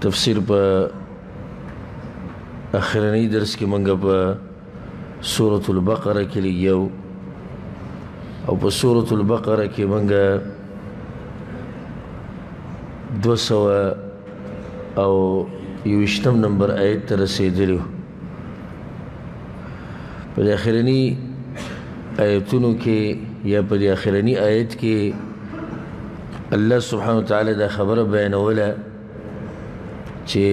تفسیر په اخرنی درس کې منګه په سورۃ البقره کې لګیو او په سورۃ البقره کې منګه 200 او یوشتم نمبر آیت ته رسیدلیو په اخرنی آیتونو کې یا په اخرنی آیت کې الله سبحانه وتعالى دا خبره بیانوله چې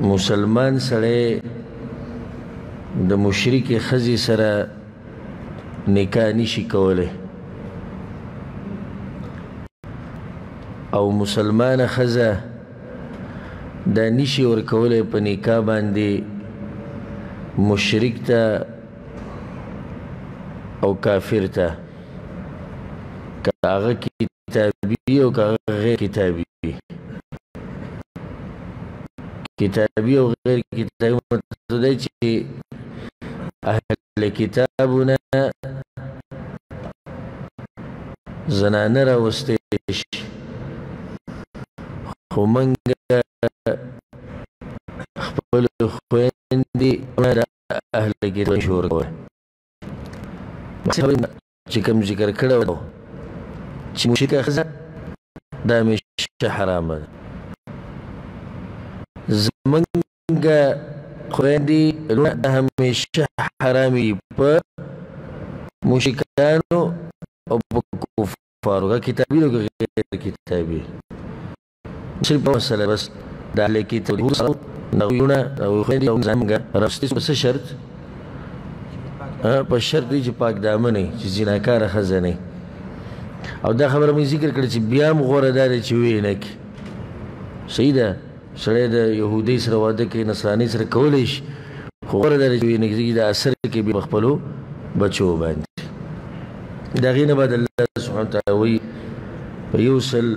مسلمان سره د مشرک خزي سره نکاح نشي کوله او مسلمان خزه دا نشي ورکولای په نکاح باندې مشرک ته او کافر ته کاغه کتابي او کاغه غیر کتابي کتابي او غیر کتابي مطلب دی چې اهل اهل کتابونه زنانه راوستې شي خو موږ خپل خويندې د اهل کتاب شور کوي چې کوم ذکر کړو چې مشرکه خزه د همیشه حرام ده زمونږ خویندې د همیشه حرامي په مشرکانو او په کفارو کتابي او غیر کتابي چې په مسله بس د اهل کتاب سره نغونه او خدای او زمګ رستی په شرط په شرط دی چې پاک دامن چې زناکار خزنه او دا خبره مې ذکر کړې چې بیا هم غوره ده چې وی نه کی صحیح ده سړی د يهودي سره واده کوي نصراني سره کولی شي خو غوره ده چې وی نه کی دا اثر کې به خپلو بچو باندې دا غینه بعد الله سبحانه وتعالى وی په یو سل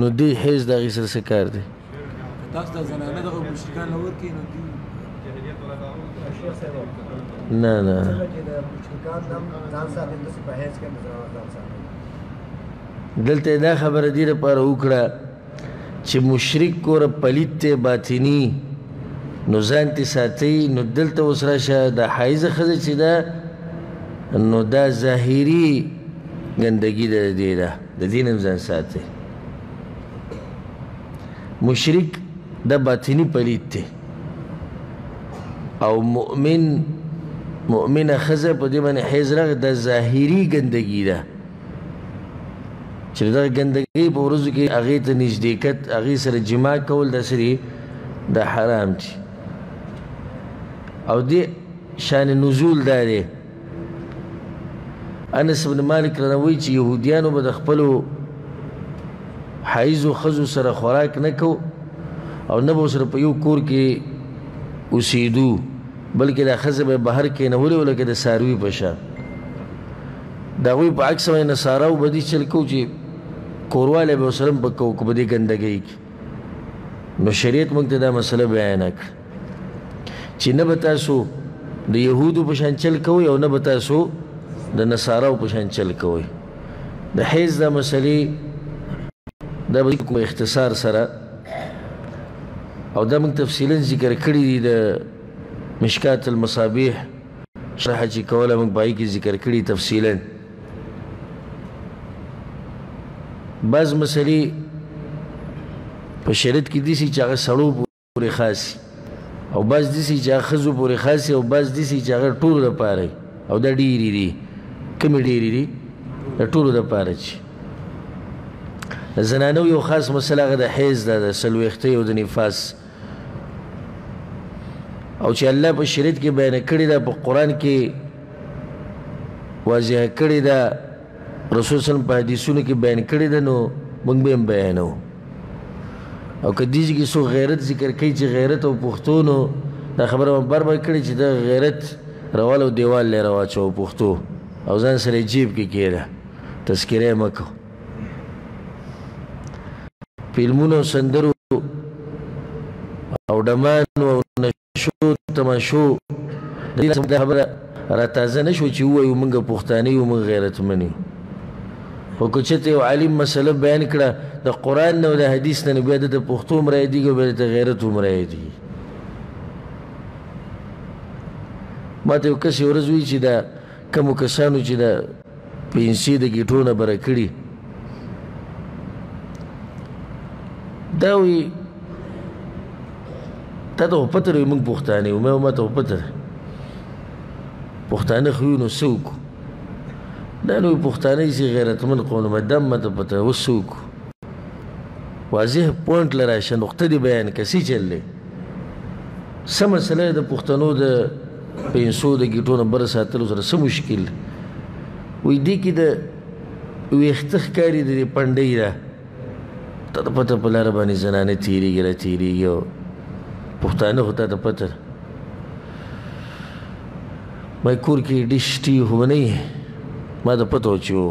نو دی حیز د غي سره څه کار دی تاسو د زنانه دغه مشرکان لور کې نو دی نه نه دلته دا خبره دی لپاره وکړه چی مشرک کور پلیت ته باطنی نو ځان تی ساتی نو دلته اوس راشه دا حایزه ښځه چې ده نو دا ظاهري ګندګي ده دې ده د دې نه ځان ساتي مشرک د باطنی پلیت دی او مؤمن مؤمنه ښځه په دې باندې حیز راغ د ظاهري ګندګي ده چې د ګندګۍ په ورځو کې هغه ته نږدېکت هغه سره جما کول د سری د حرام دي او دې شان نزول داري انس بن مالک رنوي چې يهوديانو به د خپل حیز او خزو سره خوراک نکو او نه به سره په یو کور کې اوسېدو بلکې د خزه به بهر کې نه ولې ولکه د ساروي په شان د هغوی په عکس باندې نصاراو بدي چل کو چې کوروالی به ورسره هم پکې وکړو په دې ګندګۍ کې نو شریعت موږ ته دا مسله بیانه کړه چې نه به تاسو د یهودو په شان چل کوئ او نه به تاسو د نصاراو په شان چل کوئ د حیض دا مسلې دا به کوم اختصار سره او دا موږ تفصیلا ذکر کړی دی د مشکات المصابیح شرح چې کوله موږ پای کې ذکر کړی تفصیلا بعض مسلې په شریعت کې دي چې هغه سړو پورې خاص او بعض دي چې هغه ښځو پورې خاص او بعض دي چې هغه ټولو لپاره او دا ډېرې دي کومې ډېرې دي د ټولو لپاره چې زنانو یو خاص مسله هغه د حیض ده د څلوېښتۍ او د نفاس او چې الله په شریعت کې بیان کړی دا په قران کې واضح کړی دا رسول صلی الله په حدیثونو کې بیان کړی دا نو موږ به بیانو او کدیځ کې سو غیرت ذکر کوي چې غیرت او پښتونو دا خبره بر بر کړی چې دا غیرت روالو دیوال لري واچو پښتو او ځان سره جیب کې کېده تذکره مکو فلمونو سندرو او ډمانو او نشو تماشو دې سم د خبره را تازه نشو چې وایو موږ پښتانه یو موږ غیرتمن یو خو که چېرته یو عالم مسله بیان کړه د قرآن نه او د حدیث نه بیا د پښتو هم رایادېږي او بیا د غیرت هم رایادېږي ما ته یو کس یو ورځ وایي چې دا کومو کسانو چې د پنسي د ګیټو نه بره کړي دا وی تا ته پته لري موږ پښتانه یو مې ما ته پته ده پښتانه خو نو څوک دا نو پښتانه چې غیرتمن قوم ما دم ما ته پته و څوک واضح پوینټ لراشه نقطه دی بیان کسي چللې سم مسله د پښتنو د پنسو د ګیټو نه بر ساتلو سره څه مشکل وي دي کې د ویخت ښکاری د پنډۍ را ته د پته په لار باندې زنانه تیریږي را تیریږي او پښتانه هو ته د پته ما کور کې ډیش ټي هو نه ما د پته و چې و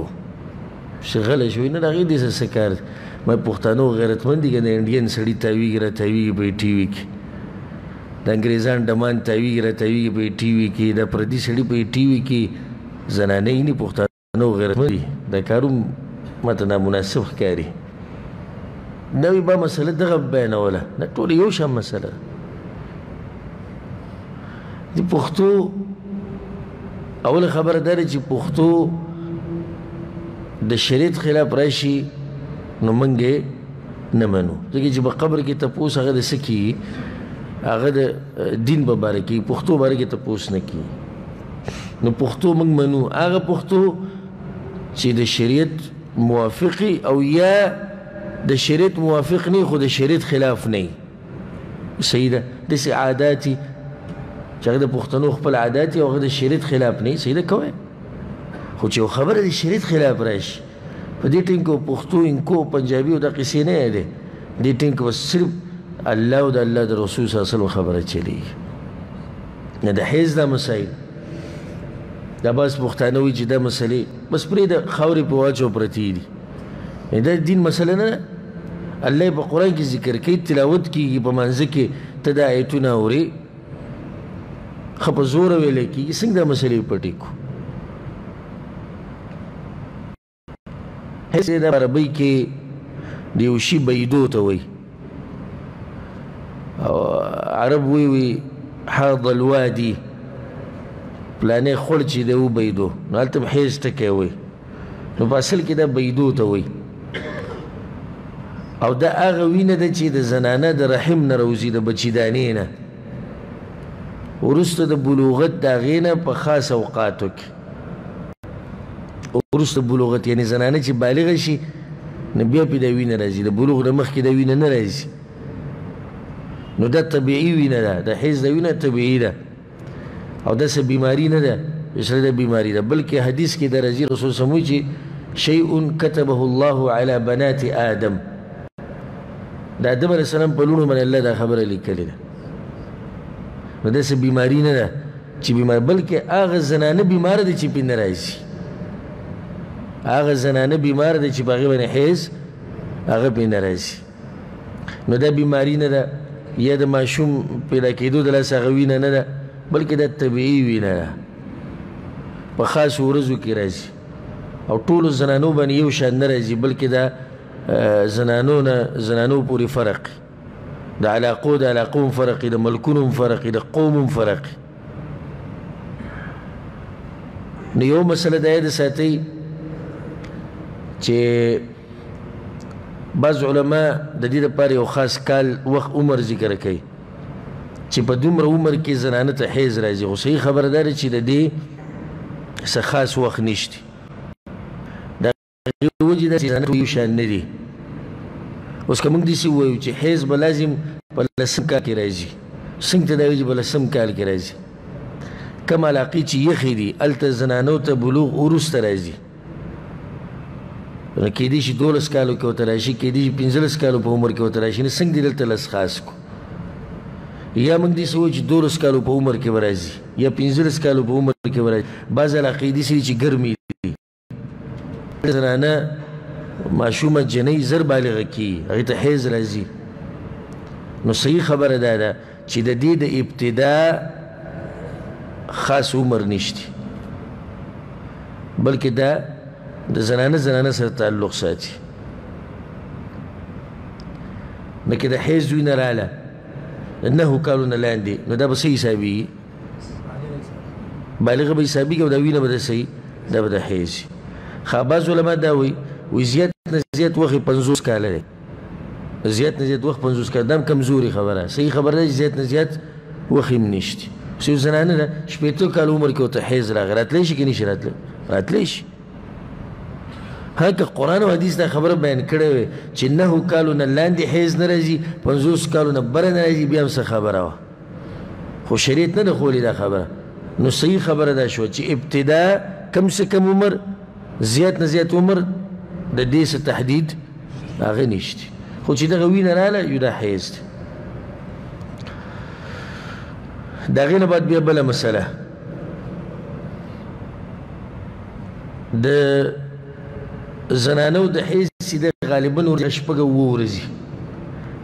شغل شوی نه هغه دې څه کار ما پښتانه غیرتمند دي کنه انډین سړی تاویږي را تاویږي په ټي وي کې د انګریزان ډمان تاویږي را تاویږي په ټي وي کې د پردي سړي په ټي وي کې زنانه یې نه پښتانه غیرتمن دي دا کاروم ماته نامناسب ښکاري نوې به مسله دغه بیانوله دا ټول یو شان مسله د پښتو اول خبره ده چې پښتو د شریعت خلاف راشي نو منګه نه منو ځکه چې په قبر کې تپوس هغه د سکی هغه د دین په باره کې پښتو باره کې تپوس نه کی نو پښتو موږ منو هغه پښتو چې د شریعت موافقی او یا د شریعت موافق نه خو د شریعت خلاف نه صحیح ده د سي عادتي چې هغه د پښتنو خپل عادتي او هغه د شریعت خلاف نه صحیح ده کوي خو چې خبره د شریعت خلاف راشي په دې ټیم کې پښتو انکو پنجابي او د قصې نه دی دې ټیم کې بس صرف الله او د الله د رسول صلی الله علیه وسلم خبره چلی نه د حیز دا مسائل دا بس پښتانه وی چې دا مسلې بس پرې د خاورې په واچو پرتی دي دا دین مسله نه الله په قران کې ذکر کوي تلاوت کیږي په منځ کې تدایتونه اوري خو په زور ویل کېږي څنګه دا مسلې پټې کو هسې د عربۍ کې د یو شي بیدو ته وایي او عرب وی وی حاض الوادي پلانې خړ چې دی وبیدو نو هلته هم حیز ټکی وایي نو په اصل کې دا بيدو ته وي او دا هغه وینه ده چې د زنانه د رحم نه روزي د بچیدانې نه ورسته د بلوغت د هغې نه په خاص اوقاتو کې ورسته بلوغت یعنی زنانه چې بالغه شي نو بیا پې دا وینه راځي د بلوغ نه مخکې دا وینه نه راځي نو دا طبیعي وینه ده د حیض دا وینه طبیعي ده او دا سه بیماری نه ده مثل ده بیماری ده بلکه حدیث کې د رضی رسول سمو چې شیء كتبه الله على بنات آدم د آدم علیه السلام په لونو باندې الله دا خبره لیکلې ده نو دا سه بیماری نه ده چې بیمار بلکه هغه زنانه بیمار دي چې پین راځي هغه زنانه بیمار دي چې باغې باندې حیز هغه پین راځي نو دا بیماری نه ده یا د ماشوم پیدا کېدو د لاسه هغه وینه نه ده بلکې دا طبیعي وینه ده په خاصو ورځو کې راځي او ټولو زنانو باندې یو شان نه راځي بلکې دا زنانو نه زنانو پورې فرق د علاقو د علاقو فرق د ملکونو فرق د قوم فرق نو یو مسله ده د ساتي چې بعض علما د دې لپاره یو خاص کال وخت عمر ذکر کوي چې په دومره عمر کې زنانه ته حیز راځي خو صحیح خبردار چې د دې څه خاص وخت نشته هغه وجه دا چې نه یو شان نه دي اوس کوم دي سی وایو چې حیز به لازم په لسم کال کې راځي څنګه دا ویږي په لسم کال کې راځي کوم علاقې چې یخې دي الته زنانو ته بلوغ ورسته راځي نو کېدی شي دولس کالو کې ورته راشي کېدی شي پنځلس کالو په عمر کې ورته راشي نو څنګه دې دلته لس خاص کو یا موږ داسې وایو چې دولس کالو په عمر کې به راځي یا پنځلس کالو په عمر کې به راځي بعضې علاقې داسې دي چې ګرمې دي زنانه ماشومه جنۍ زر بالغه کی هغه ته حیز راځي نو صحیح خبره ده ده چې د دې د ابتدا خاص عمر نشتی بلکې دا د زنانه زنانه سره تعلق ساتي نو کې د حیز دوی نه رااله نه کالونه لاندې نو دا به څه حسابي بالغ به حسابي کې دا وینه به صحیح دا به حیز خاباز علما دا وی وی زیات نه زیات وخت 50 کال لري زیات نه زیات وخت 50 کال دام کمزوري خبره صحیح خبره ده زیات نه زیات وخت نشته سیو زنانه ده شپېته کال عمر کې ته حیز راغی راتلی شي کې نشي راتلی راتلی شي هغه قران او حدیث دا خبره بیان کړې وي چې نه کالونه لاندې حیز نه راځي 50 کالونه بر نه راځي بیا هم څه خبره وه خو شریعت نه دخولي دا خبره نو صحیح خبره دا شو چې ابتدا کم سے کم عمر زیات نه زیات عمر د دې څه تحدید هغه نشته خو چې دغه وینه رااله یو دا حیز دی دا غینه بعد بیا بل مسله د زنانو د حیض سیده غالبا ورځ شپږ او اووه ورځي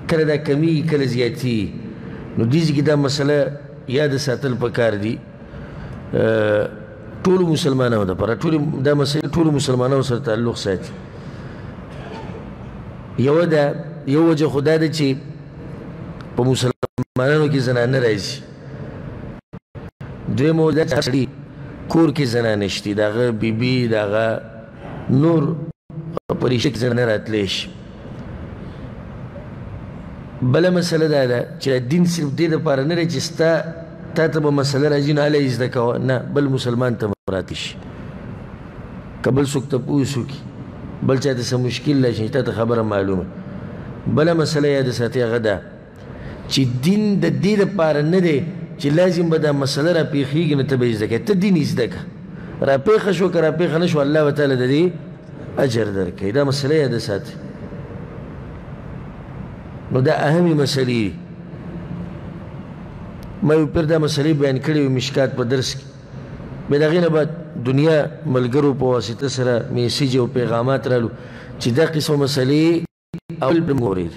کله دا کمیږي کله زیاتیږي نو دې ځکه دا مسله یاد ساتل پکار دي ټول مسلمانانو د پر ټول دا مسله ټول مسلمانانو سره تعلق ساتي یو دا یو وجه خدای دې چې په مسلمانانو کې زنانه راځي دوی مو د سړي کور کې زنانه شتي د هغه بیبي د هغه نور په ریشه کې زنانه راتلی شي بله مسله دا ده چې دین صرف دې دپاره نه دی چې ستا تا ته به مسله راځي نو هله یې زده کوه نه بل مسلمان ته به راتی شي که بل څوک تپوس وکړي بل چا ته څه مشکل راشي تا ته خبره معلومه بله مسله یاده ساتي هغه ده چی دین د دی لپاره نه دی چی لازم به دا مسله را پیښیږی نو ته به یی زده کړی ته دین یی زده که را پیښه شوه که را پیښه نشوه الله به تعالی د دی اجر درکړي دا مسله یاد ساتي نو دا اهمي مسلې دي ما یو پر دا مسلې بیان کړې وي مشکات په درس کې بیا د هغې نه بعد دنیا ملګرو په واسطه سره میسج او پیغامات رالو چې دا قسم مسلې اول به مورید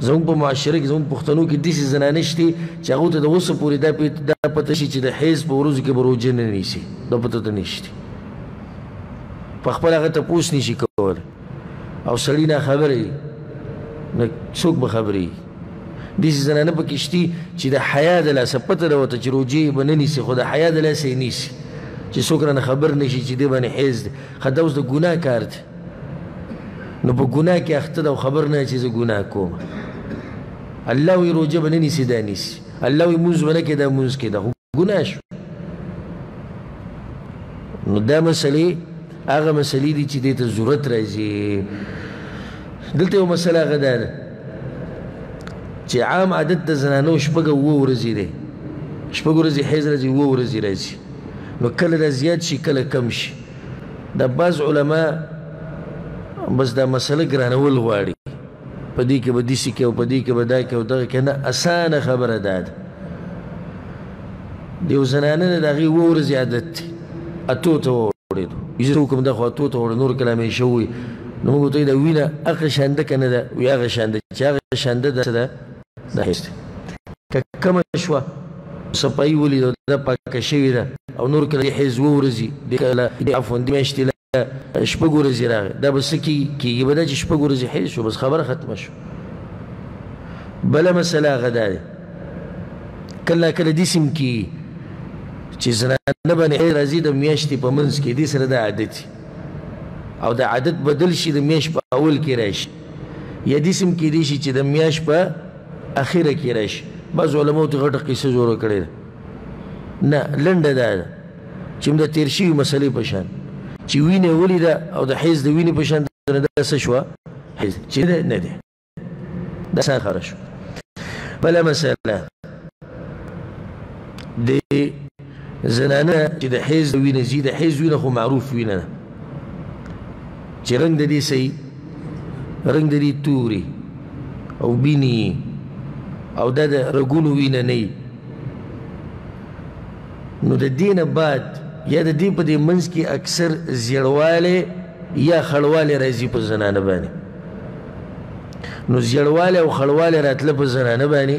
زموږ په معاشره کې زموږ پښتنو کې داسې زنانه شته چې هغو ته د اوسه پورې دا دا پته شي چې د حیض په ورځو کې به روژه نه نیسي دا پته ته نشته په خپله هغه تپوس نشي کولی او سړی نه خبرې نه څوک به خبرې داسې زنانه پکې شتي چې د حیا د لاسه پته ده ورته چې روژې به نه نیسي خو د حیا د لاسه یې نیسي چې څوک رانه خبر نشي چې دې باندې حیض دی ښه دا اوس د ګناه کار دی نو په ګناه کې اخته ده او خبر نه چې زه ګناه کوم الله وی روژه به نه نیسي دا نیسي الله وی مونځ به نه کوي دا مونځ کوي دا خو ګناه شو نو دا مسلې هغه مسلې دي چې دې ته ضرورت راځي دلته یو مسله هغه دا ده چې عام عادت د زنانو شپږ اووه ورځې دی شپږ ورځې حیض راځي اووه ورځې راځي نو کله دا زیات شي کله کم شي دا بعض علما بس دا مسله ګرانول غواړي په دې کې به داسې کې او په دې کې به دا کې او دغه کې نه اسانه خبره ده ده د یو زنانه نه د هغې اووه ورځې عادت دی اتو ته واورېدو زه حکم ده خو اتو ته واورېدو نور کلام یې ښه ووایي نو موږ ورته وایي دا وینه هغه شان ده که نه ده وایي هغه شان ده چې هغه شان ده دا څه ده دا هیڅ دی که کمه شوه سپایي ولیدو دا پاکه شوې ده او نور که دې حیض اووه ورځي دې کله دې عفوا دې میاشتې له شپږ ورځې راغی دا به څه کېږي کېږي به دا چې شپږ ورځې حیض شو بس خبره ختمه شو بله مسله هغه دا دی کله کله داسې هم کېږي چې زنانه باندې حیض راځي د میاشتې په منځ کې دې سره دا عادت او د عادت بدل شي د میاشت په اول کې راشي یادی سم کېدی شي چې د میاش په اخره کې راشي بعض علماو ته غټه قصه جوړه کړې ده نه لنډه دا ده چې د تیر شوي مسلې په شان چې وینه ولیده او د حیز د وینې په شان د څه شوه حیز چې نه دی دا څه خبره شوه بله مسله د زنانه چې د حیض د وینې ځي د حیض وینه خو معروف وینه ده چې رنګ د دې صحیح رنګ د دې توري او بینی او دا د رګونو وینه نه نو د دینه بعد یا د دې په دې منځ کې اکثر زیړواله یا خړواله راځي په زنانه باندې نو زیړواله او خړواله راتله په زنانه باندې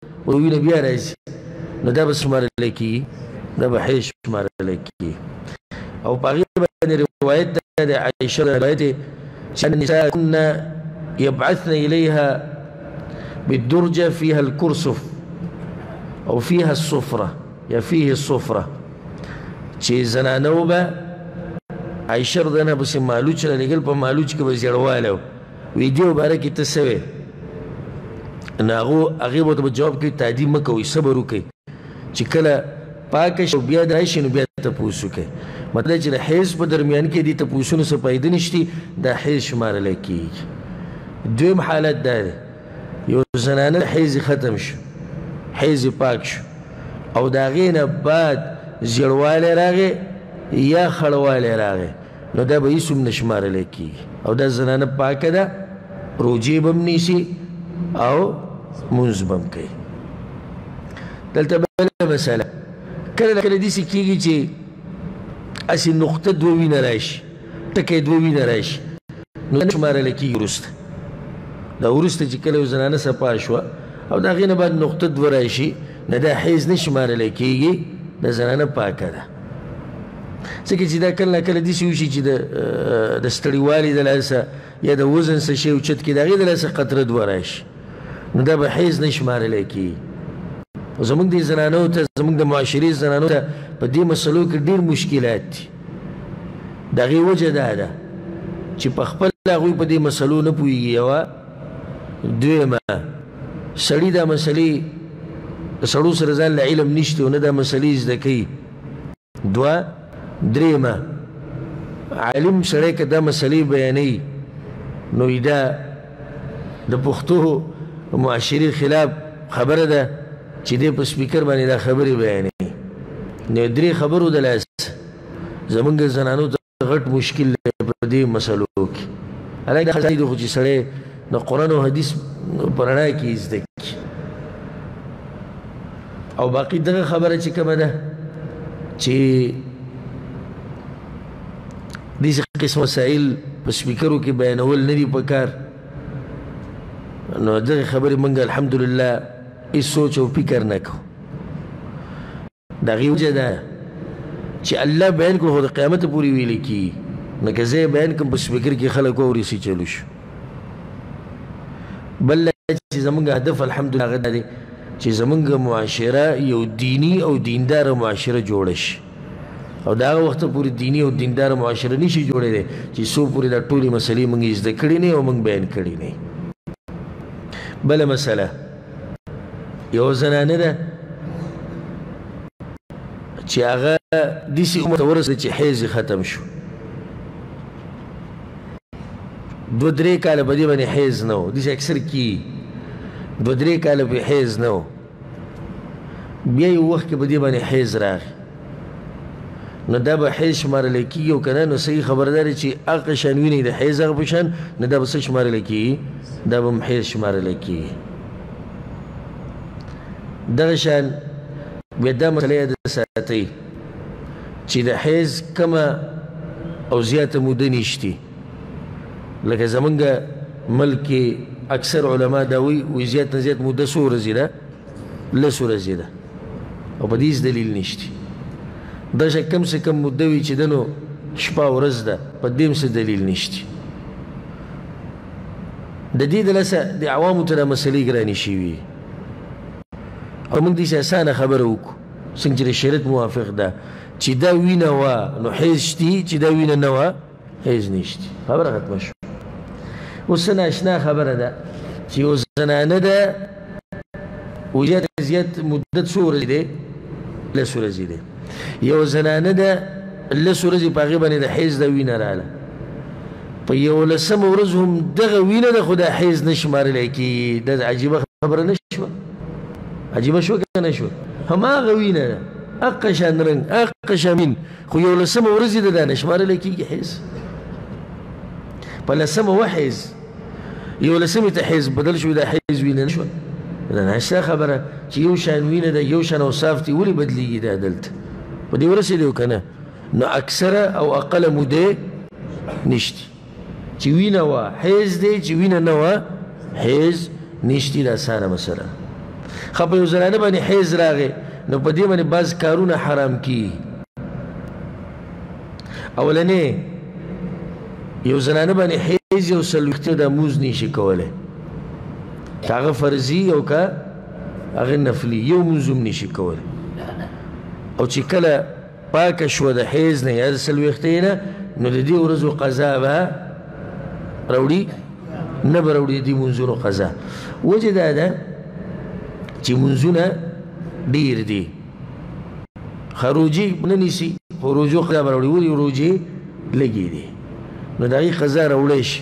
او وینه بیا راځي نو دا به شمارل کېږي دا به حیض شمارل کېږي او په هغې باندې روایت ده د عایشه روایت دی چې النساء كن يبعثن إليها بالدرجة فيها الكرسف أو فيها الصفرة يا فيه الصفرة چې زنانو به عایشه رضی الله عنها پسې مالوچ رالېږل په مالوچ کې به زیړوالی ویدیو باره کی ته څه وی نو هغو هغی به ته جواب کوی تادی مه کوی صبر وکړی چی کله پاک شی بیا دا شی نو بیا ته پوسو کوي مطلب چې د حیز په درمیان کې دي ته پوسونه څه پیدا نشتی دا حیز شمار لکیږي دویم حالت دا دی یو زنانه حیز ختم شو حیز پاک شو او دا غینه بعد زیړواله راغې یا خړواله راغې نو دا به هیڅ هم نه شمارلی کېږي او دا زنانه پاکه ده روژې به هم نیسي او مونځ به هم کوي دلته بله مسله کله کله داسې کېږي چې هسې نقطه دوه وینه راشي ټکی دوه وینه راشي نو نه شمارلی کېږي وروسته دا وروسته چې کله یو زنانه صفا شوه او د هغې نه بعد نقطه دوه راشي نه دا حیض نه شمارلی کېږي دا زنانه پاکه ده ځکه چې دا کله نا کله داسې وشي چې د د ستړیوالي د لاسه یا د وزن څه شی اوچت کړي د هغې د لاسه قطره دوه راشي نو دا به حیض نه شمارلی کېږي زمونږ دې زنانو ته زمونږ د معاشرې زنانو ته په دې مسلو کې ډېر مشکلات دي د هغې وجه دا ده چې په خپله هغوی په دې مسلو نه پوهېږي یوه دویمه سړی دا مسلې سړو سره ځان له علم نشته او نه دا مسلې زده کوي دوه درېیمه عالم سړی که دا مسلې بیانوي نو دا د پښتو معاشرې خلاف خبره ده چې دی په سپیکر باندې دا خبرې بیانوي نو درې خبرو د لاس زمونږ زنانو ته غټ مشکل دی په دې مسلو کې هلای دا ځای دی خو چې سړی د قرآن او حدیث په رڼا کې زده کړي او باقي دغه خبره چې کومه ده چې دې قسم مسائل په سپیکرو کې بیانول نه دي پکار نو دغه خبرې مونږ الحمدلله هیڅ سوچ او فکر نه کوو داغي وجه دا چې الله بیان کړو خو د قیامت پورې ویل کی نو که زه بیان کوم په سپیکر کې خلک اوري سي چلو شو بل چې زمونږ هدف الحمدلله غدا دی چې زمونږ معاشره یو دینی او دیندار معاشره جوړ شي او دا وخت پورې دینی او دیندار معاشره نشي جوړې دي چې سو پورې دا ټولي مسلې مونږ زده کړې نه او مونږ بیان کړې نه بل مسله یو زنانه ده چې هغه د سي عمر ورسره چې حیز ختم شو دو درې کال په دې باندې حیز نه و د سي اکثر کی دو درې کال په حیز نه و بیا یو وخت کې په دې باندې حیز راغی نو دا به حیز شمارل کیږي او کنه نو صحیح خبردار چې هغه شان ویني د حیز هغه په شان نو دا به څه شمارل کیږي دا به حیز شمارل کیږي دغه شان بیا دا مسله یاد ساتي چې د حیز کمه او زیاته موده نشتی لکه زمونږ ملک اکثر علما دا وی وی زیات نه زیات موده څو ورځې ده لس ورځې ده او په دې هیڅ دلیل نشته دا چې کم څه کم مده وي چې ده نو شپه او ورځ ده په دې هم څه دلیل نشته د دې د لسه د عوامو ته دا مسلې ګرانې شوي او موږ داسې اسانه خبره وکړو څنګه چې د شریعت موافق ده چې دا وینه وه نو حیض شتي چې دا وینه نه وه هیڅ نشته خبره ختمه شو اوس ناشنا خبره ده چې یو زنانه ده او زیات زیات مدت څو ورځې دی لس ورځې دی یو زنانه ده لس ورځې په هغې باندې د حیض د وینه راله په یولسمه ورځ هم دغه وینه ده خو د حیض نه شمارلی کېږي دا عجیبه خبره نه شوه عجیبه شوه که نه شوه هماغه وینه ده اقشان رنګ اقشامین خو یو لسم ورځې د دا نشمارل کېږي حیز په لسم و حیز یو لسم ته حیز بدل شو دا حیز وینه شو دا ناشته خبره چې یو شان وینه ده یو شان اوصاف دي ولې بدلېږي دا دلته په دې ورسېدو که نه نو اکثره او اقل موده نشته چې وینه وه حیز دی چې وینه نه وه حیز نشتی دا ساره مسله خو په یو زنانه باندې حیز راغی نو په دې باندې بعض کارونه حرام کی اولنې یو زنانه باندې حیز یو سلوخته د موز نشي کوله کاغه فرضي او کا هغه نفلي یو منظم نشي کوله او چې کله پاکه شوه د حیض نه یا د څلوېښتۍ نه نو د دې ورځو قضا به راوړي نه به راوړي د دې منځونو قضا وجه دا ده چې منځونه ډیر دي خروجي نه نیسي خو روجو قضا به راوړي ولې روجې لګې دي نو د هغې قضا راوړی شي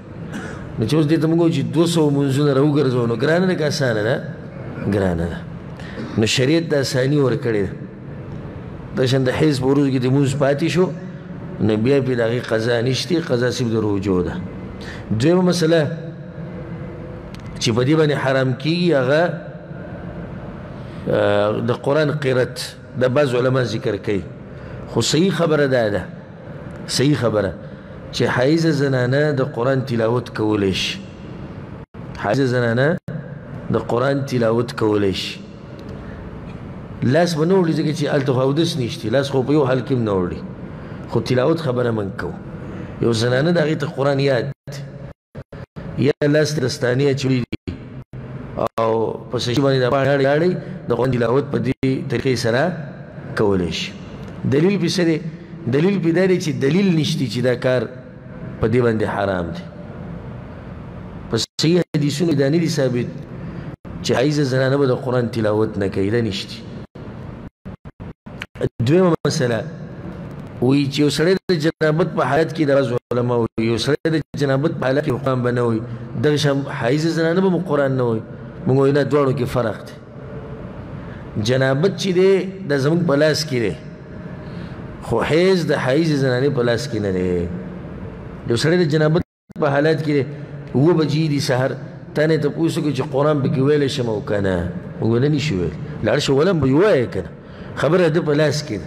نو چې اوس دې ته موږ چې دوه سوه لمونځونه راوګرځوو نو ګرانه ده که اسانه ده ګرانه ده نو شریعت د اساني ورکړې ده دشان د حیز په ورځ کې د مونږ پاتې شو نو بیا په دغه قضا نشته قضا سیب د روجو ده دویمه مسله چې په دې باندې حرام کیږي هغه د قران قرات دا بعض علما ذکر کوي خو صحیح خبره دا ده صحیح خبره چې حایزه زنانه د قران تلاوت کولی شي حایزه زنانه د قران تلاوت کولی شي لاس به نه وړي ځکه چې هلته خو اودس نشته لاس خو په یو حال کې نه وړي خو تلاوت خبره من کوو یو زنانه د هغې ته قرآن یاد یا لاس دستانې اچولي دي او په سشي باندې د پاڼې اړې د قرآن تلاوت په دې طریقې سره کولی شي دلیل پې څه دی دلیل پې دا دی چې دلیل نشتی چې دا کار په دې باندې حرام دی په صحیح حدیثونو دا نه دي ثابت چې حیزه زنانه به د قرآن تلاوت نه کوي دا نشتی دویمه مسله وی چې یو سړی د جنابت په حالت کې د رضو علماء وی یو سړی د جنابت په حالت کې قرآن به نه وی دغه شان حایز زنانه به قرآن نه وی موږ وینا دواړو کې فرق دی جنابت چې دی د زموږ په لاس کې دی خو حیز د حایز زنانه په لاس کې نه دی یو سړی د جنابت په حالت کې و بجې دي سحر تا نه ته پوښتنه کوي چې قران به کې ویل شم او کنه ویل نه شي ویل لاړ شو ولم به وای کنه خبره ده په لاس کې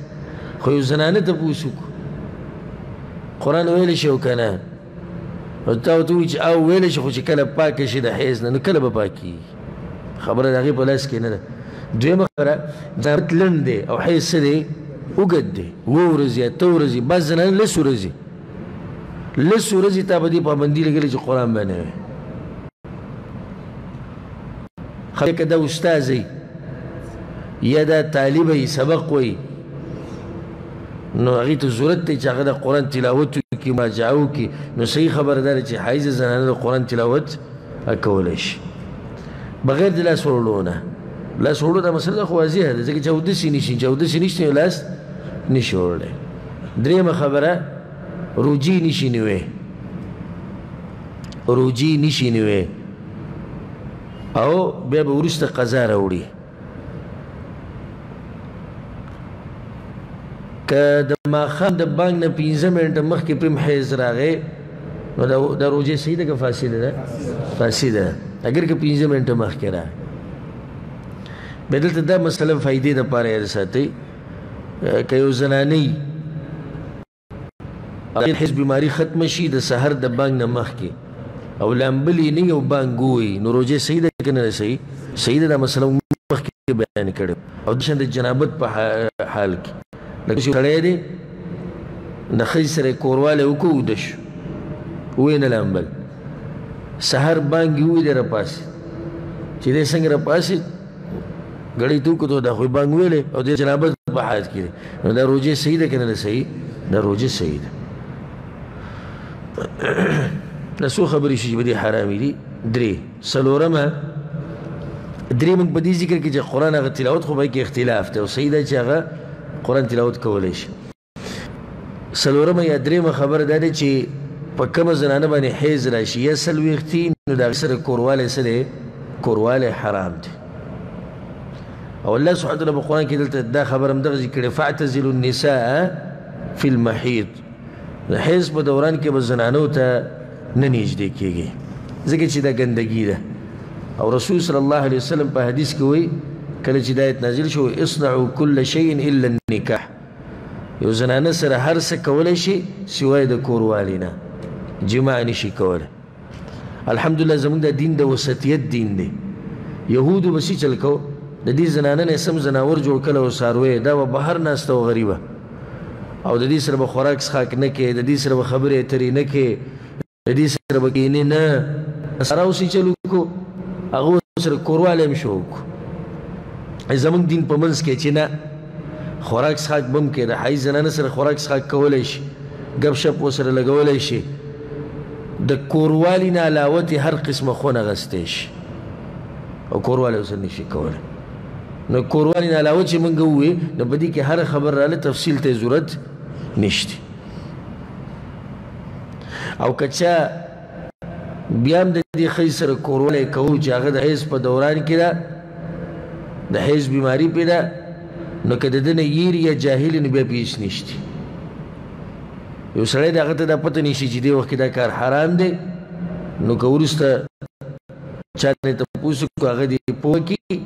خو یو زنانه ته پوښتنه قران ویل شي او کنه او تا ته چې او ویل شي خو چې کله پاک شي د حیز نه کله به پاکي خبره دغه په لاس کې نه ده دویمه خبره دا تلند او حیز سره وګد دی وورځي تورځي بس زنانه لسورځي لس ورځې تا په دې پابندي لګلې چې قرآن به نه وي خلک که دا استاد وي یا دا طالب وي سبق وي نو هغې ته ضرورت دی چې هغه د قرآن تلاوت وکړي مراجعه وکړي نو صحیح خبره دا ده چې حایزه زنانه د قرآن تلاوت کولی شي بغیر د لاس وړلو نه لاس وړلو دا مسله خو واضحه ده ځکه چې اودسې نشي چې اودسې نشته نو لاس نشي وړلی دریم خبره روجی نشي نیوي روجی نشي نیوي او بیا به ورسته قضا راوړي که د ماخام د بانګ نه 15 منټه مخکې پم حیز راغې نو د روجه صحیح ده که فاسده ده فاسده اگر که 15 منټه مخکې راغې بدلته دا مسله فائدې د پاره ارساتي که یو زنانه یي د حس بیماری ختم شي د سحر د بانګ نه مخکې او لامبلې نه یو بانګ وي نو روزه صحیح ده که نه صحیح صحیح ده دا مسله مخکې بیان کړې او د شند جنابت په حال کې لکه چې سړی دی د ښځې سره کوروالی وکړو وده شو ویې نه لامبل سحر بانګ یې وویلې راپاسې چې دی څنګه راپاسې غړي تو کو ته دا خو بانګ ویلې او د جنابت په حالت کې نو دا روزه صحیح ده کنه صحیح دا روزه صحیح ده دا څو خبرې شي به دي حرام دي درې سلورمه درې موږ په دې ذکر کې چې قران هغه تلاوت خو به کې اختلاف ته او صحیح ده چې هغه قران تلاوت کولای شي سلورمه یا دریمه خبره دا ده چې په کومه زنانه باندې حیض راشي یا څلوېښتي نو د هغې سره کوروالی څه دی کوروالی حرام دی او الله سبحانه وتعالی په قرآن کې دلته دا خبره همدغه ذکر کړې فاعتزلو النساء فی المحیض د حیض په دوران کې به زنانو ته نه نږدې کېږي ځکه چې دا ګندګي ده او رسول صلی الله علیه وسلم په حدیث کې وایي کله چې دا آیت نازل شو اصنعوا کل شیء الا النکاح یو زنانه سره هر څه کولای شي سوای د کوروالي نه جماع نشي کولای الحمدلله زموږ د دین د وسطیت دین دی یهودو به څه چل کو د دې زنانه نه سم زناور جوړ کړه او ساروی دا به بهر ناسته او غریبه او د دې سره به خوراک څښاک نه کې د دې سره به خبرې اترې نه کې د دې سره به کینې نه سره اوسې چلو کو هغه سره کورواله هم شروع کو زمونږ دین په منځ کې چې نه خوراک څښاک بم کې د حیز زنانه سره خوراک څښاک کولای شي ګپ شپ وسره لګولای شي د کوروالی نه علاوه ته هر قسمه خونه غستې شي او کورواله وسره نشي کولای نو کوروالی نه علاوه چې مونږ وې نو په دې کې هر خبر رااله تفصیل ته ضرورت نشته او کچا بیا هم د دې ښځې سره کوروالی کوو چې هغه د حیض په دوران کې ده د حیض بیماري پرې ده نو که د ده نه یېري یا جاهل نو بیا پې هېڅ نشته یو سړی د هغه ته دا پته نشي چې دې وخت کې دا کار حرام دی نو که وروسته چا نه تپوس وکړو هغه دې پوه کړي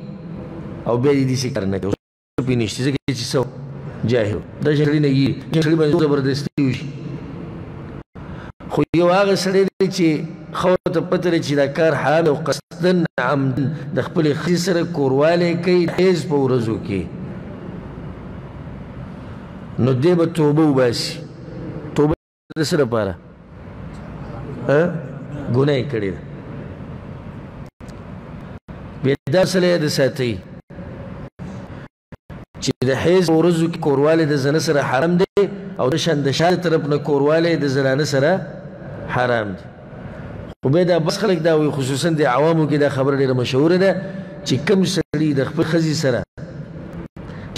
او بیا دې داسې کار نه کوي په نشته ځکه چې څو جاهل د شړې نه یي شړې باندې زبردستي وي خو یو هغه سړی دی چې خو ته پته لري چې دا کار حال او قصدن عمد د خپل خزي سره کورواله کوي حیز په ورځو کې نو دې به توبه وباسي د څه لپاره ګناه یې کړې ده بیا دا سړی د ساتي چې د حیض ورځو کې کوروالی د زنه سره حرام دی او د شان د شاله طرف نه کوروالی د زنانه سره حرام دی خو بیا دا بس خلک دا وایي خصوصا د عوامو کې دا خبره ډېره مشهوره ده چې کوم سړي د خپل ښځې سره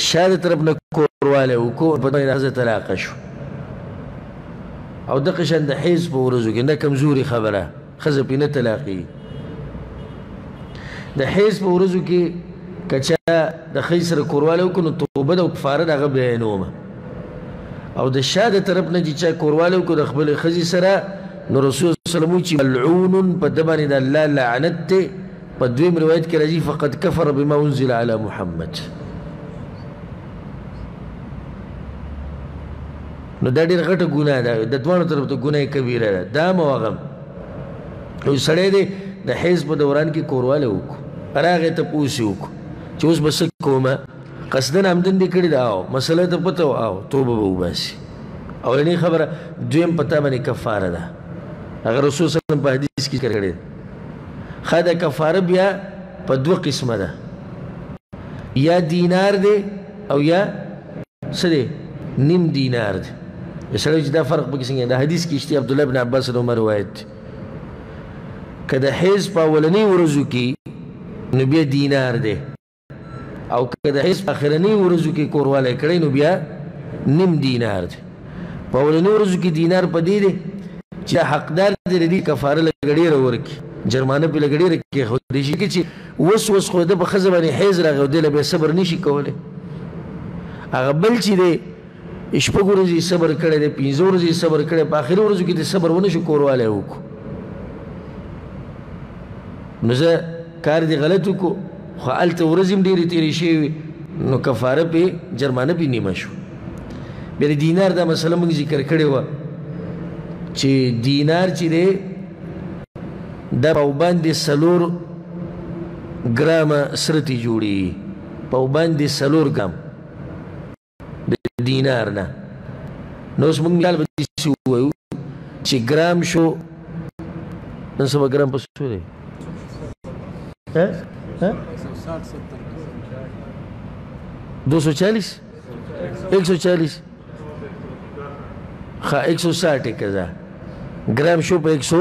شا د طرف نه کوروالی وکړو په دغه ښځه طلاقه شو او دغه شان د حیض په ورځو کې نه کمزوري خبره ښځه پرې نه طلاقي د حیض په ورځو کې که چا د ښځې سره کوروالی وکړو نو توبه ده او کفاره د هغه بیانومه او د شا د طرف نه چې چا کورواله وکړو د خپلې ښځې سره نو رسول الله صلی الله علیه وسلم وایي چې ملعون په ده باندې د الله لعنت دی په دویم روایت کې راځي فقد کفر بما انزل علی محمد نو دا ډېر غټه ګناه ده د دواړو طرف ته ګناه کبیره ده دا مو هغه یو سړی دی د حیض په دوران کې کورواله وکړو راغې ته پوسې وکړو چې اوس به څه کومه قصدن عمدن دې کړی دا او مسله ته پته او او توبه به وباسي اولنې خبره دویم پتا باندې کفاره ده هغه رسول صلی الله علیه وسلم په حدیث کې کړی خدا کفاره بیا په دوه قسمه ده یا دینار دی او یا څه دی نیم دینار دی سره چې دا فرق پکې څنګه دا حدیث کې شته عبد الله ابن عباس نو عمر روایت کده حیز په ولنی ورځو کې نو بیا دینار دی او که د حزب اخرنی ورځو کې کورواله کړی نو بیا نیم دینار دی په اولنی ورځو کې دینار په دی دی چې حقدار دی ردی کفاره لګړی را ورکی جرمانه په لګړی را کې خو دی شي چې وس وس خو د په خزه باندې حیز راغو دی له صبر نشي کوله هغه بل چې دی شپږ ورځې یې صبر کړی دی، پنځه ورځې یې صبر کړی، په اخري ورځو کې د صبر ونه شو کوروالی یې وکړو. نو زه کار دې غلط وکړو، خو هلته ورځې هم ډېرې تېرې شوې وې، نو کفاره پې جرمانه پې نیمه شو. بیا د دینار دا مسله موږ ذکر کړې وه چې دینار چې دی دا په باندې څلور ګرامه سره ترې جوړېږي، په باندې څلور ګرام. د دینار نه نو اوس موږ مثال به داسې ووایو چې ګرام شو نن سبا ګرام په څو دی دو سو چالیس ایک سو چالیس ښه ایک سو ساټ یې که ګرام شو په ایک سو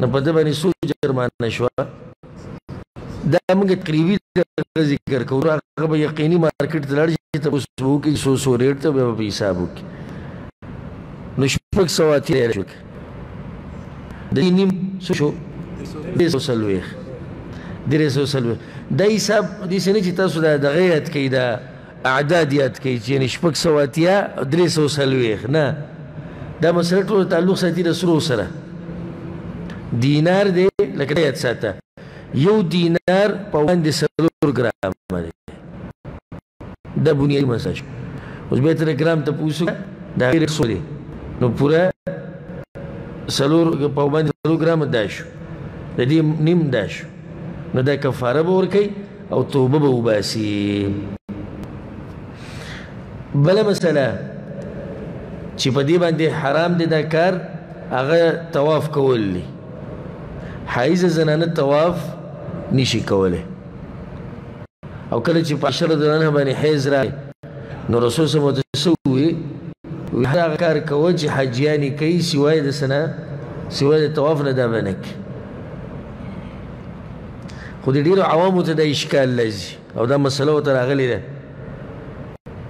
نه په دې باندې سو جرمانه شو دا موږ تقریبي ذکر کوو هغه به یقیني مارکیټ ته لاړ شي ته اوس وو کې سو سو ریټ ته به په حساب وکړي نو شپږ سو اتیر شو د نیم سو شو د سو سلويخ درې سو سلويخ دا حساب دې سنې چې تاسو دا دغه یاد کړئ دا اعداد یاد کړئ چې یعنی شپږ سوه اتیا او درې سوه څلوېښت نه دا مسله ټوله تعلق ساتي د سرو سره دینار دی لکه یاد ساته یو دینار په وړاندې څلور ګرامه دی دا بنیادي مسله شو اوس بیا تر ګرام ته پوه شو دا ډېر څو دی نو پوره څلور په وړاندې څلور ګرامه دا شو د دې نیم دا شو نو دا کفاره به ورکوي او توبه به وباسي بل مسله چې په دې باندې حرام دي دا کار هغه طواف کول دي حایز زنانه طواف نشي کوله او کله چې په شر زنانه باندې حیز را نو رسول صلی الله علیه وسلم وی دا کار کوي چې حجیانی کوي سوای د سنا سوای د طواف نه دا باندې خو د ډیرو عوامو ته دا اشکال لازي او دا مسله ورته راغلې ده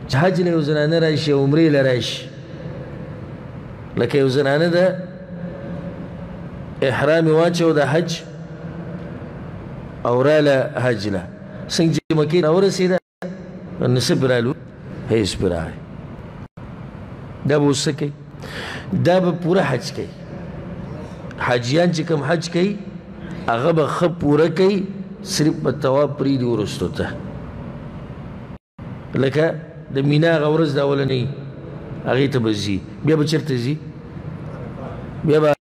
چې حج له یو زنانه راشي او عمرې له راشي لکه یو زنانه ده احرام واچو د حج او راله حج له څنګه چې مکې راورسېده نسب رالو هیڅ پر راغی دا به څه کوي دا به پوره حج کوي حاجیان چې کوم حج کوي هغه به ښه پوره کوي صرف په طواف پرېږدي وروستو ته لکه د مینا هغه ورځ د اولنۍ هغې ته به ځي بیا به چېرته ځي بیا به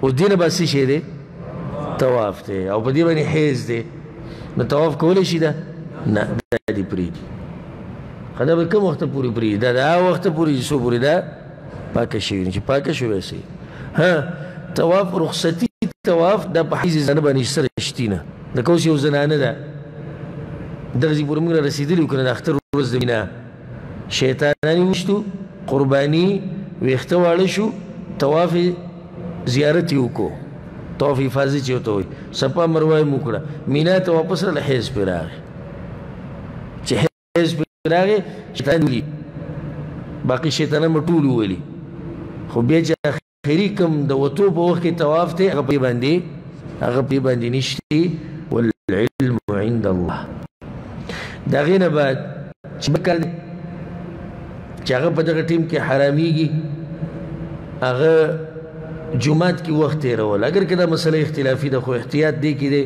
او دینه بس شي دی طواف دی او په دې باندې حیز دی نو طواف کولای شي دا نه دا دی پری دی خدا به کوم وخت پوری پری دا دا وخت پوری سو پوری دا پاک شي چې پاک شي وسی ها طواف رخصتی طواف د په حیز زنه باندې سره شتینه د کوس یو زنانه ده دغه پورې موږ رسیدلی کنه د اختر ورځ د مینا شیطانانی وشتو قربانی ویښته واړه شو طواف زیارت یو کو طواف افاظه چې وته وي صفا مروه مو کړه مینا ته واپس راغله حیز پرې راغی چې حیز پرې راغی شیطان ولي باقي شیطانان به ټول ولي خو بیا چې اخري کوم د وتو په وخت کې طواف ته هغه پرې باندې هغه پرې باندې نشته والعلم عند الله دا غینه بعد چې بکل چې هغه په دغه ټیم کې حراميږي هغه جمعات کې وخت تیرول اگر کدا مسله اختلافي ده خو احتیاط دی کې دی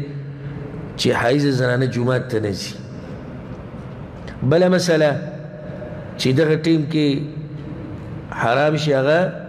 چې حایز زنانه جمعات ته نه ځي بل مسله چې دغه ټیم کې حرام شي هغه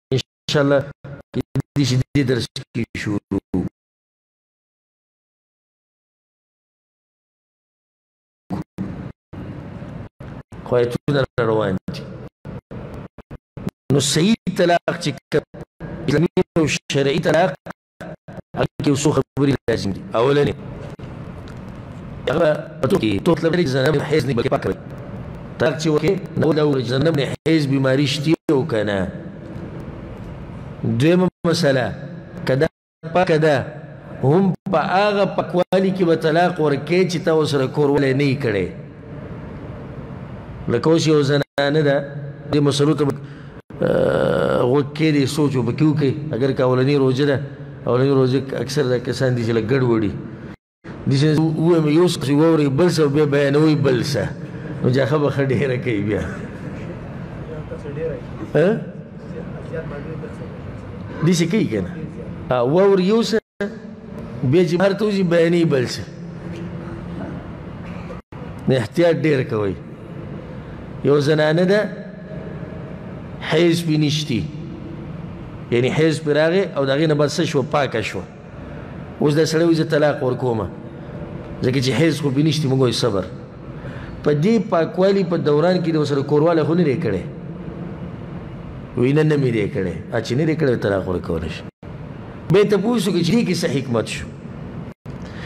انشاءالله دې شي دې درس کې شروع خو ایتونه روان دي نو صحیح طلاق چې اسلامي او شرعي طلاق هغه څو خبرې لازم دي اولنې هغه په تو کې تو طلب لري زنه نه حیز نه بلکې پاک وي تر چې وکي نو دا ور زنه نه حیز بیماری شتي او کنه دویمه مسله کدا پاک ده هم په هغه پکوالي کې به طلاق ورکې چې تا وسره کور ولې نه کړي لکه اوس یو زنانه ده د مسلو ته غوږ کېدی سوچ وبکې وکړي اگر که اولنی روزه ده اولنی روزه اکثر دا کسان دي چې لږ ګډ وړي دي چې وایم یو څه چې ووري بل څه بیا بیانوي بل څه نو جاخه به ښه ډېره کوي بیا دي چې کوي که نه ووري یو څه بیا چې بهر ته وځي بیانې بل څه نه احتیاط ډېر کوئ یو زنانه ده حیض پې نشتی یعنی حیض پې راغی او د هغې نه بد څه شوه پاکه شوه اوس دا سړی وایي زه طلاق ورکوم ځکه چې حیض خو پې نشتی موږ وایي صبر په دې پاکوالي په دوران کې د وسره کورواله خو نه دی کړی وینه نه مې دی کړی چې نه دی کړی طلاق ورکولی شي به ته پوه شو چې کې څه حکمت شو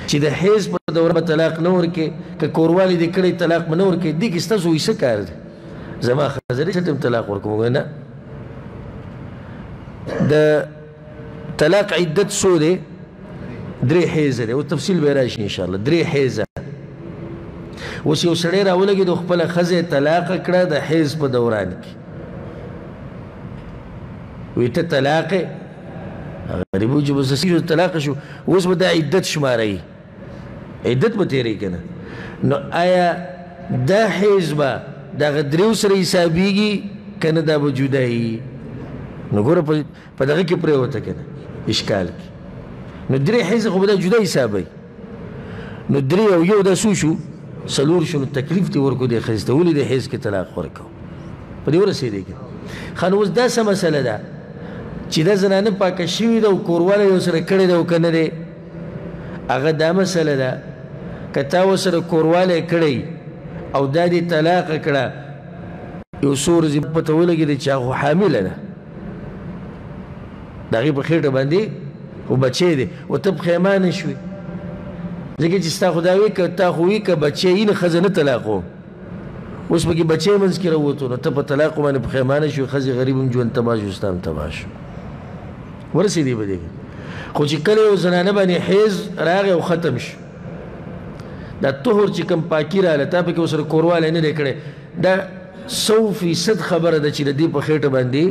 چې د حیض په دوره به طلاق نه ورکې که کوروالی دې کړی طلاق به نه ورکې دې کې ستاسو یې څه کار دی زما ښځه دې ته طلاق ورکوم نه د طلاق عدت سو دے درې حیزه دی او تفصیل به راشي ان شاء الله درې حیزه اوس یو سړی راولګي د خپل خزه طلاق کړه د حیز په دوران کې وی ته طلاق غریب چې بس سیو طلاق شو اوس به د عدت شماري عدت به تیرې کنه نو آیا د حیز به د غدریو سره حسابيږي کنه دا به جدایي نو ګوره په دغه کې پرېوته که نه اشکال کې نو درې حیضه خو به دا جدا حسابوي نو درې او یو دا څو شو څلور شو نو تکلیف دې ورکړو دې ښځې ته ولې دې حیض کې طلاق ورکړو په دې ورسېدې که ښه نو اوس دا څه مسله ده چې دا زنانه پاکه شوې ده او کورواله یې ورسره کړې ده او که نه دی هغه دا مسله ده که تا ورسره کورواله کړی او دا دې طلاق کړه یو څو ورځې پته ولګېده چې هغه حامله ده دغه په خېټه باندې او بچي دي او ته پخېمانه شوي ځکه چې ستا خدای وي که تا خو وي که بچي یې نه ښځه نه طلاقو اوس پکې بچی منځ کې راووتو نو ته په طلاق باندې پښیمانه شوې ښځې غریب هم ژوند تباه شو ستا هم تباه شو ورسېدې په دې خو چې کله یو زنانه باندې حیض راغی او ختم شو دا طهر چې کوم پاکي راغله تا پکې ورسره کوروالی نه دی کړی دا سو فیصد خبره ده چې د دې په خېټه باندې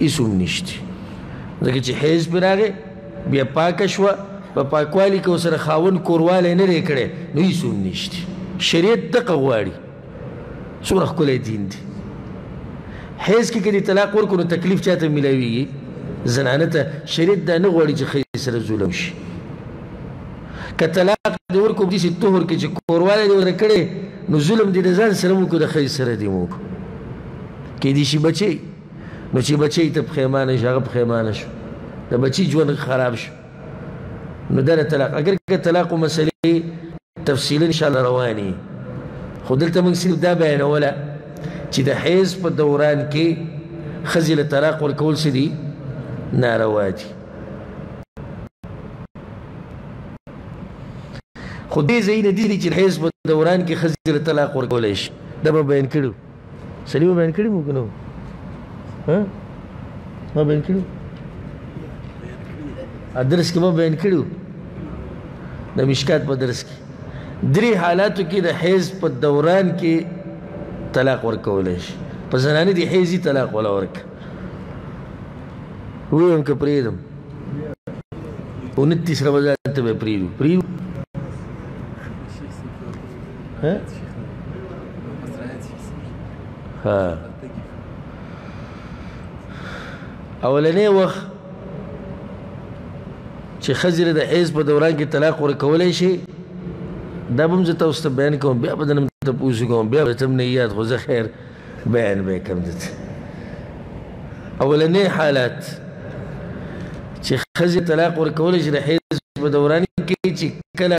هیڅ هم نشته ځکه چې حیض پرې راغی بیا پاکه شوه په پاکوالي کې ورسره خاوند کوروالی نه دی کړی نو هیڅ هم نشته شریعت دقه غواړي څومره ښکلی دین دی حیز کې کدي طلاق ورکو نو تکلیف چاته ملاویږي زنانه ته شریعت دا نه غواړي چې ښځې سره ظلم شي که طلاق دې ورکو په داسې طهر کې چې کوروالی دې ورته کړی نو ظلم دې د ځان سره مو وکړو د ښځې سره دې مو وکړو کېدای شي بچی نو چې بچی ته پښیمانه شي هغه پښیمانه شو د بچی ژوند خراب شو نو دا طلاق اگر که طلاق مسلې تفصیل ان شاء الله رواني خو دلته موږ صرف دا بیانوله چې د حیض په دوران کې ښځې له طلاق ورکول څه دي ناروا دي خو دې ځایونه دي دي چې د حیض په دوران کې ښځې له طلاق ورکولی شي دا به بیان کړو سړي به بیان کړي موږ نو ها ما بیان کړو درس کې به بیان کړو د مشکات په درس کې درې حالاتو کې د حیض په دوران کې طلاق ورکولی شي په زنانه دي حیضي طلاق ولا ورکه ویم که پریدم انتیس رمضان ته به پریدو پریدو ها ها اولنې وخت چې خزر د ایز په دوران کې طلاق ورکولای شي دا به زه تاسو ته بیان کوم بیا به نن ته پوښتنه کوم بیا به تم نه یاد خو زه خیر بیان به کوم دته اولنې حالات چې خزه طلاق ورکول شي د حیض په دوران کې چې کله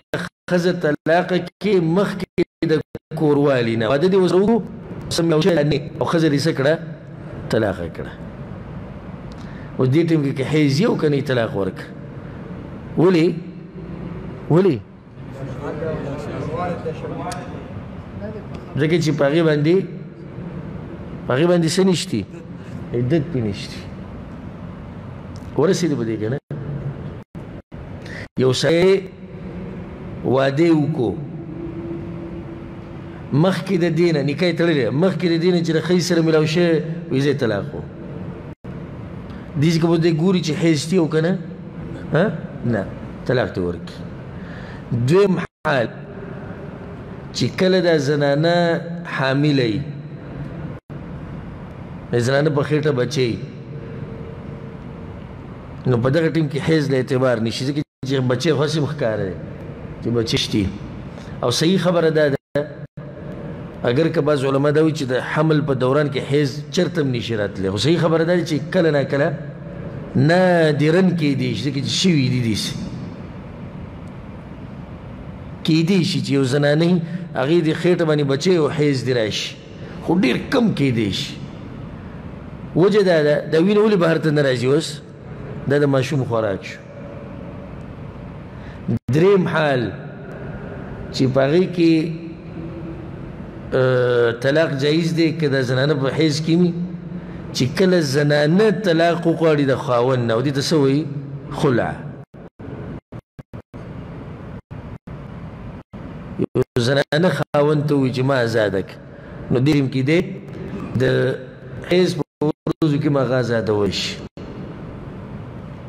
خزه طلاق کې مخ کې د کوروالي نه واده دي وسرو سم یو شی نه او خزه دې سکړه طلاق کړه او دې ټیم کې حیض یو کني طلاق ورک ولي ولي ځکه چې پاغي باندې پاغي باندې سنشتي عدت پینشتي ورسېد بده کنه یو سه واده وکړو مخکې د دینه نکاح تړلې مخکې د دینه چې د خې سره ملاو شي ویزه طلاق وو دې چې کوم دې ګوري چې حیث دی او کنه ها نه طلاق ته ورکی دویم حال چې کله دا زنانه حامله وي زنانه په خېټه بچي نو په دغه ټیم کې حیز له اعتبار نشي ځکه چې بچي خو سم ښکاره چې بچي شتي او صحیح خبره ده اگر که بعض علما دا وایي چې د حمل په دوران کې حیض چرته هم نشي راتلی خو صحیح خبره ده چې کله نا کله نادرا کېدی شي ځکه چې شوي دي داسې کېدی شي چې یو زنانه هغې د خېټه باندې بچی او حیض دې راشي خو ډېر کم کېدی شي وجه دا ده دا وینه ولې بهر ته نه راځي اوس دا د ماشوم خوراک شو دریم حال چې پغې کې طلاق جایز دی که د زنانه په حیز کې وي چې کله زنانه طلاق وغواړي د خاوند نه او دې ته څه وایي خلع زنانه خاوند ته وایي چې ما ازاده کړه نو دې کې دې د حیز په ورځو کې ما غاز آزادول شي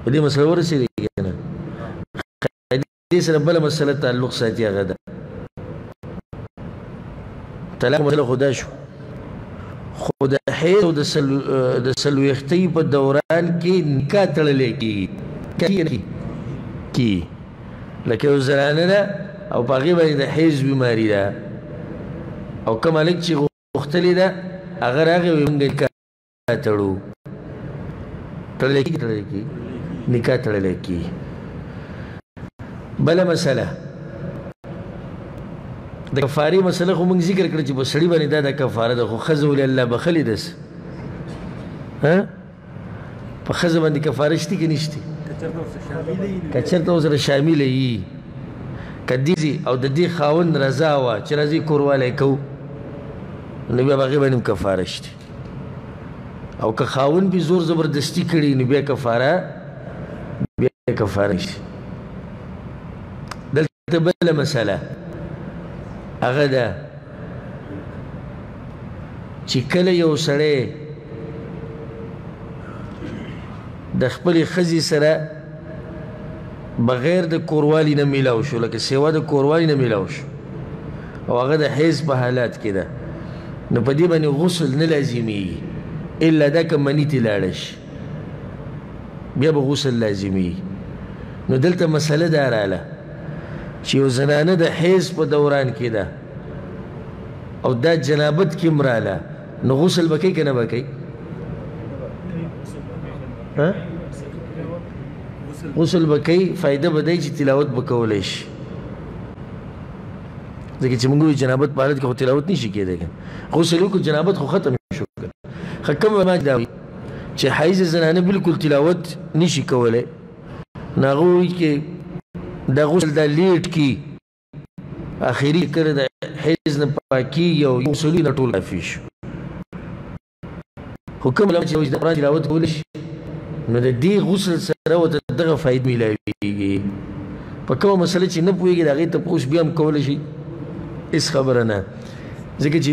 په دې مسله ورسېږي که نه دې سره بله مسله تعلق ساتي هغه ده طلاق مسله خو دا شو خو د حیض او د څلوېښتۍ په دوران کې نکاح تړلی کېږي کېږي کېږي لکه یو زنانه ده او په هغې باندې د حیض بیماري ده او کوم هلک چې غوښتلې ده هغه راغی وایي مونږ نکاح تړو تړلی کېږي تړلی کېږي نکاح تړلی کېږي بله مسله د کفارې مسله خو مونږ ذکر کړه چې په سړي باندې دا د کفاره ده خو ښځه ولې الله بخلي دس ها په خزه باندې کفاره شته کې نشته کچرته اوس سره شامل یي کدیزي او د دې خاون رضا وا چې راځي کورواله کو نو بیا هغه باندې کفاره شته او که خاون به زور زبردستی کړي نو بیا کفاره بیا کفاره شي دلته ته بل مسله هغه ده چې کله یو سړی د خپل خزي سره بغیر د کوروالی نه میلاو شو لکه سیوا د کوروالی نه میلاو شو او هغه د حیز په حالات کې ده نو په دې باندې غسل نه لازمي الا دا که منی ته لاړ شي بیا به غسل لازمي نو دلته مسله دا رااله چې یو زنانه د حیض په دوران کې ده او دا جنابت کې مراله نو غسل بکې کنه بکې ها غسل بکې فائدہ بدای چې تلاوت بکولې شي ځکه چې موږ جنابت په حالت کې تلاوت نشي کېدای غسل کو جنابت خو ختم شو خکم ما دا چې حیز زنانه بالکل تلاوت نشي کولای ناغوي کې د غسل د لیټ کې اخیری کړه د حیز نه پاکي یو یو سړي نه ټول کافي شو حکم لم چې د قرآن تلاوت کول شي نو د دې غسل سره وته دغه فائد ملایږي په کومه مسله چې نه پويږي دا غي ته پوښ بیا هم کول شي اس خبره نه ځکه چې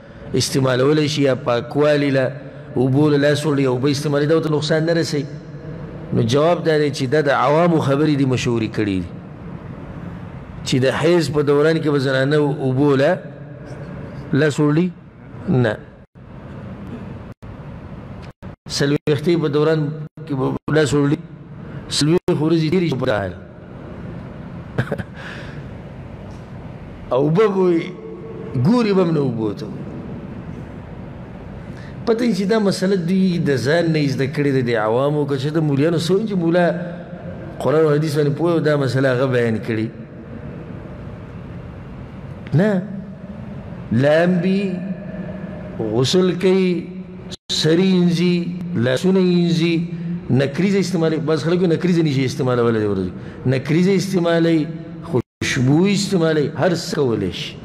استعمالولای شي یا پاکوالي له اوبو له لاسه وړي یا اوبه استعمالوي دا ورته نقصان نه رسوي نو جواب دا دی چې دا د عوامو خبرې دي مشهورې کړي دي چې د حیض په دوران کې به زنانه اوبو له لاسه وړي نه سلويختي په دوران کې لاس وړي سلوي خورزي ډيري په حال او ببوي ګوري بم نه وبوته پته چې دا مسله دی د ځان نه زده کړې د عوامو که چې د مولیانو سوچ مولا قرآن او حدیث باندې پوهه دا مسله هغه بیان کړي نه لامبي غسل کوي سری انځي لاسونه انځي نکریزه استعمالي بس خلکو نکریزه نشي استعمالولی دی ورځي نکریزه استعمالي خوشبو استعمالي هر څه کولی شي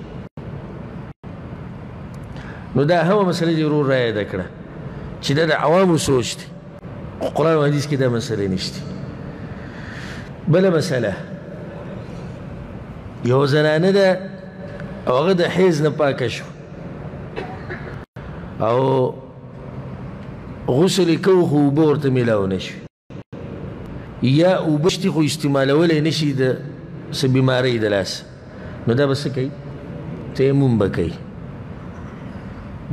نو دا هم مسله دې ورور را یاده کړه چې دا د عوامو سوچ دی خو قرآن او حدیث کې دا مسله نشته بله مسله یو زنانه ده او هغه د حیض نه پاکه شوه او غسل کو خو اوبه ورته ملاو نشي یا اوبه شتي خو استعمالولی نشي د څه بیمارۍ د لاس نو دا به څه کوي تیمم به کوي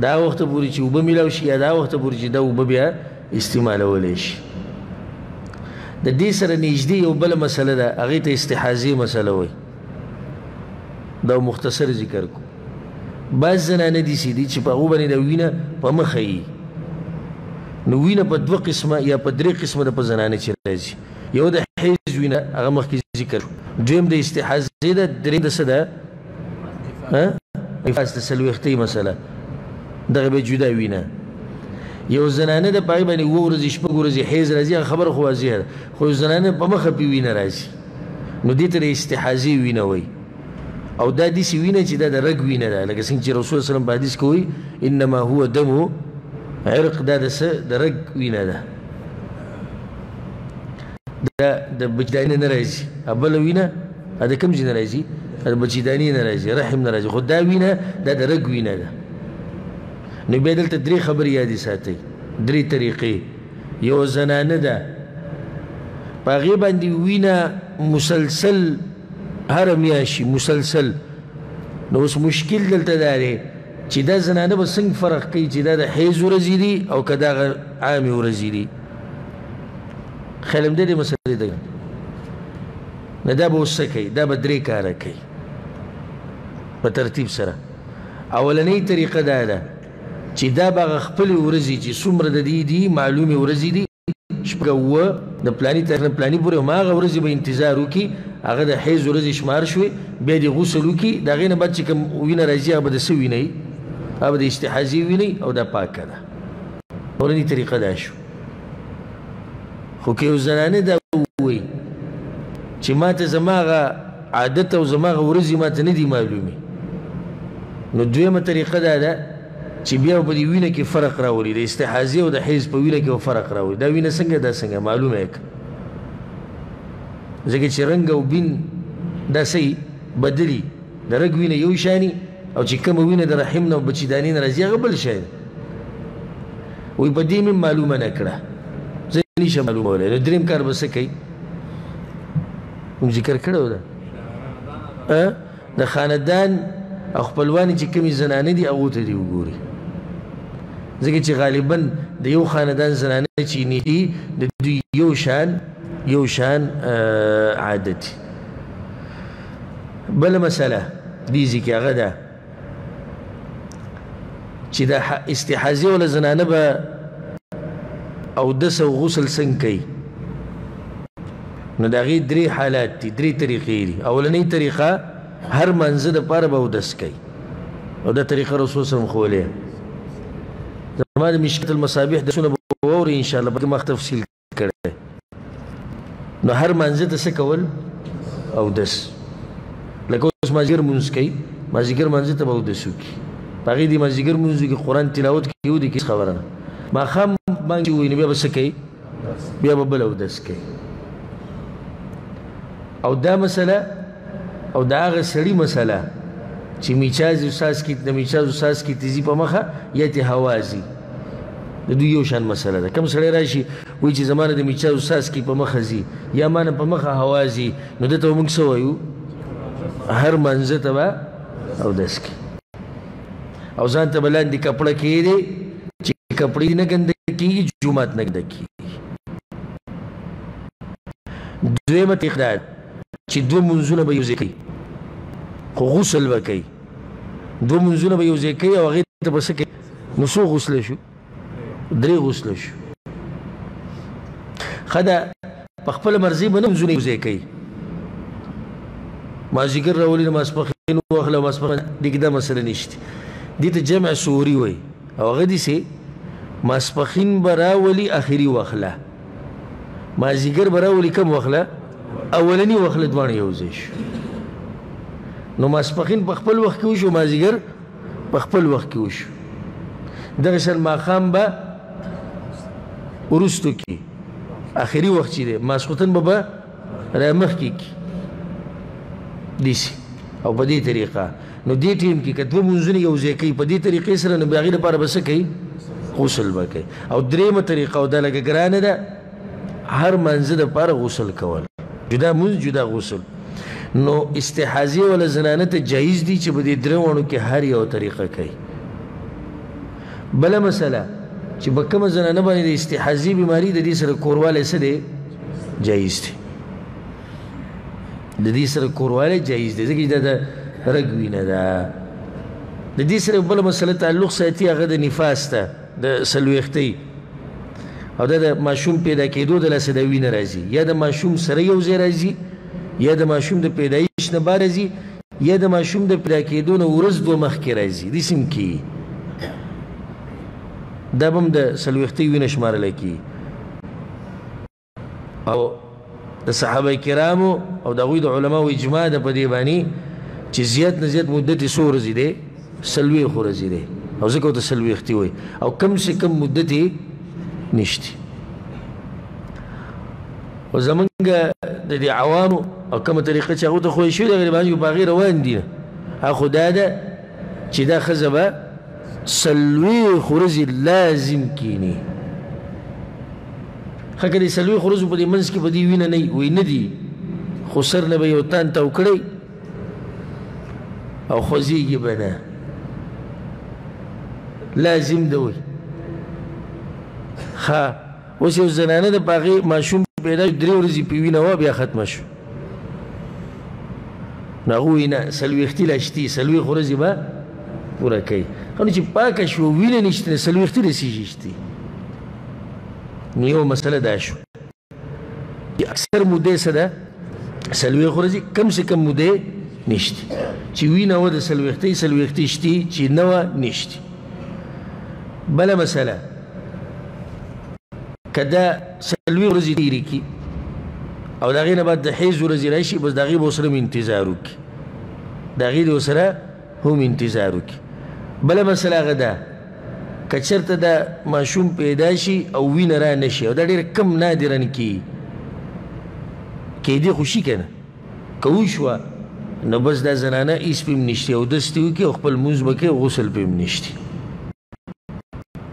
دا وخت پورې چې اوبه ملاو شي یا دا وخت پورې چې دا اوبه بیا استعمالولی شي د دې سره نږدې یو بل مسله ده هغه ته استحاضه مسله وایي دا مختصر ذکر کو بعض زنانه دي سي دي چې په هغه باندې د وینه په مخه یي نو وینه په دوه قسمه یا په درې قسمه د په زنانه چې راځي یو د حیز وینه هغه مخکې ذکر دویم د استحاضه ده دریم د څه ده نفاس د څلوېښتۍ مسله دغه به جدا وینه یو زنانه د پای باندې وو ورځې شپږ ورځې حیز راځي هغه خبره خو واضح ده خو زنانه په مخه پی وینه راځي نو دې ته استحاضه وینه وایي او دا داسې وینه چې دا د رګ وینه ده لکه څنګه چې رسول الله وسلم په حدیث کې وایي انما هو دم عرق دا د څه د رګ وینه ده دا د بچداني نه راځي بله وینه دا کوم ځای نه راځي د بچداني نه راځي رحم نه راځي خو دا وینه دا د رګ وینه ده نو بیا دلته درې خبرې یادې ساتئ درې طریقې یو زنانه ده په هغې باندې وینه مسلسل هره میاشت شي مسلسل نو اوس مشکل دلته دا دی چې دا زنانه به څنګه فرق کوي چې دا د حیض ورځې دي او که دا عامې ورځې دي خیال همدې دې مسلې ته نه دا به اوس څه کوي دا به درې کاره کوي په ترتیب سره اولنۍ طریقه دا ده چې دا به هغه خپلې ورځې چې څومره د دې دي معلومې ورځې دي شپږ اووه د پلاني تاریخ نه پلاني پورې هماغه ورځې به انتظار وکړي هغه د حیض ورځې شمار شوې بیا دې غسل وکړي د هغې نه بعد چې کوم وینه راځي هغه به د څه وینه وي هغه به د استحاضې وینه وي او دا پاکه ده اورني طریقه دا شو خو که یو زنانه دا ووایي چې ما ته زما هغه عادت او زما هغه ورځې ما ته نه دي معلومې نو دویمه طریقه دا ده چې بیا په دې وینه کې فرق راولي د استحاضې او د حیض په وینه کې به فرق راولي دا وینه څنګه دا څنګه معلومه یې کړه ځکه چې رنګ او بین دا څه بدلي د رګ وینه یو شاني او چې کومه وینه د رحم نه او بچیدانې نه راځي هغه بل شی دی وایي په دې مې معلومه نه کړه زه نه شم معلومولی نو دریم کار به څه کوي ذکر کړی و ده د خاندان او خپلوان چې کمی زنانه دي هغه ته دی وګوري ځکه چې غالبا د یو خاندان زنانه چې نیټي د دوی یو شان یو شان عادت بل مسله دي ځکه هغه ده چی دا استحاضه ولا زنانه به او دس او غسل څنګه کوي نو دا غي درې حالات دي درې طریقې دي اولنې طریقه هر منځ د پاره به ودس کوي او دا طریقه رسول سم خولې زموږ مشکل مصابيح د سونه ووري ان شاء الله په مخ تفصیل کړی نو هر مانځه ته څه کول او دس لکه اوس مازیګر مونځ کوي مازیګر مانځه ته به اودس وکړي په هغې دې مازیګر مونځ کې قرآن تلاوت کوي او دې کې خبره نه ماښام باندې ووایي نو بیا به څه کوي بیا به بله اودس کوي او دا مسله او دا هغه سړي مسله چې میچاز او ساس کې د میچاز او ساس کې تیزي په مخه یا ته هوازي د دوی یو شان مسله ده کم سړی راشي وای چې زمانه د میچا استاد کی په مخه زی یا مانه په مخه حوازی نو دته موږ سو یو هر منځه ته با او داس کی او ځان ته بلاندې کپړه کې دی چې کپړې نه ګند کیږي جمعات نه ګند کیږي دویمه تقداد چې دو منځونه به یو ځکې خو غسل وکړي دو منځونه به یو ځکې او هغه ته بسکه نو څو غسل شو درې غسل شو خدا په خپل مرزي باندې مزونه وزې کوي ما ذکر راولي ما سپخین واخله ما سپخین دګدا مسله نشته دي ته جمع سوري وي او غدي سي ما سپخین براولي اخري واخله ما ذکر براولي کم واخله اولنی واخله دوانه یوځي شو نو ما سپخین په خپل وخت کې وشو ما ذکر په خپل وخت کې وشو دغه شان ماخام به ورستو کی اخری وخت چی دی ماسخوتن به به رمخ کی کی دیسی او په دې طریقه نو دې ټیم کې کتو منځونه یو ځای کوي په دې طریقې سره نو بیا غیر لپاره بس کوي غسل وکړي او دریمه طریقه او د لګ ګرانه ده هر منځ د لپاره غسل کول جدا منځ جدا غسل نو استحاضی ولا زنانه ته جایز دي چې په دې درې وانو کې هر یو طریقه کوي بل مسله چې په کومه زنانه باندې د استحاضی بیماری د دې سره کورواله څه دی جایز دي د دې سره کورواله جایز دي ځکه دا رګوینه ده د دې سره بل مسله تعلق ساتي هغه د نفاس ته د سلويختي او د ماشوم پیدا کېدو د لاسه د وینې راځي یا د ماشوم سره یو ځای راځي یا د ماشوم د پیدایش نه بار راځي یا د ماشوم د پیدا کېدو نه ورځ دوه مخکې راځي د سیم کې دا هم د سلويختي وینې شمارل کېږي او د صحابه کرامو او د غوی د علماو اجماع ده په دې باندې چې زیات نه زیات مدت یې څو ورځې دی څلوېښت ورځې دی او ځکه ورته څلوېښتې وایي او کم سې کم مدت یې نشته او زمونږ د دې عوامو او کومه طریقه چې هغوی ته خوښ شوي د غریبانو په هغې روان دي هغه خو دا ده چې دا ښځه به څلوېښت ورځې لازم کینی خه که دې څلوېښت ورځو په دې منځ کې په دې وینه نه وي نه دي خو سر نه به یو تان تاو کړی او خوځېږي به نه لازم ده وي ښه اوس یو زنانه د پاغه ماشوم پیدا درې ورځې په وینه و بیا ختم شو نغو نه سلويختی لاشتي سلوي خورزي با پورا کوي خو چې پاک شو وینه نشته سلويختی لسیږي نیو مسله دا شو اکثر مده سره سلوي خورزي کم سے کم مده نشته چې وینه و د سلويختی سلويختی شتي چې نو نشته بل مسله کدا سلوي ورځې تیری کی او دغه نه بعد د حیز ورځې راشي بس دغه به سره انتظار وکي دغه د سره هم انتظار وکي بل مسله غدا کچرته دا ماشوم پیدا شي او وین را نشي او دا ډیر کم نادرن کی کې دی خوشي کنه کوښوا نو بس دا زنانه ایس پم نشته او دستیو کې خپل موز بکې غسل پم نشته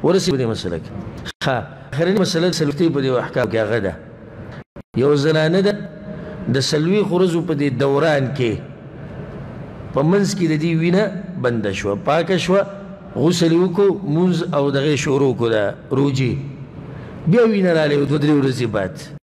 ورسې په دې مسله کې ښه اخرنۍ مسله څلوېښتۍ په دې احکام کې هغه ده یو زنانه ده د څلوېښتو ورځو په دې دوران کې په منځ کې د دې وینه بنده شوه پاکه شوه غسل یې وکړو مونځ او دغې شروع کړو ده روجې بیا وینه راغلې دوه درې ورځې بعد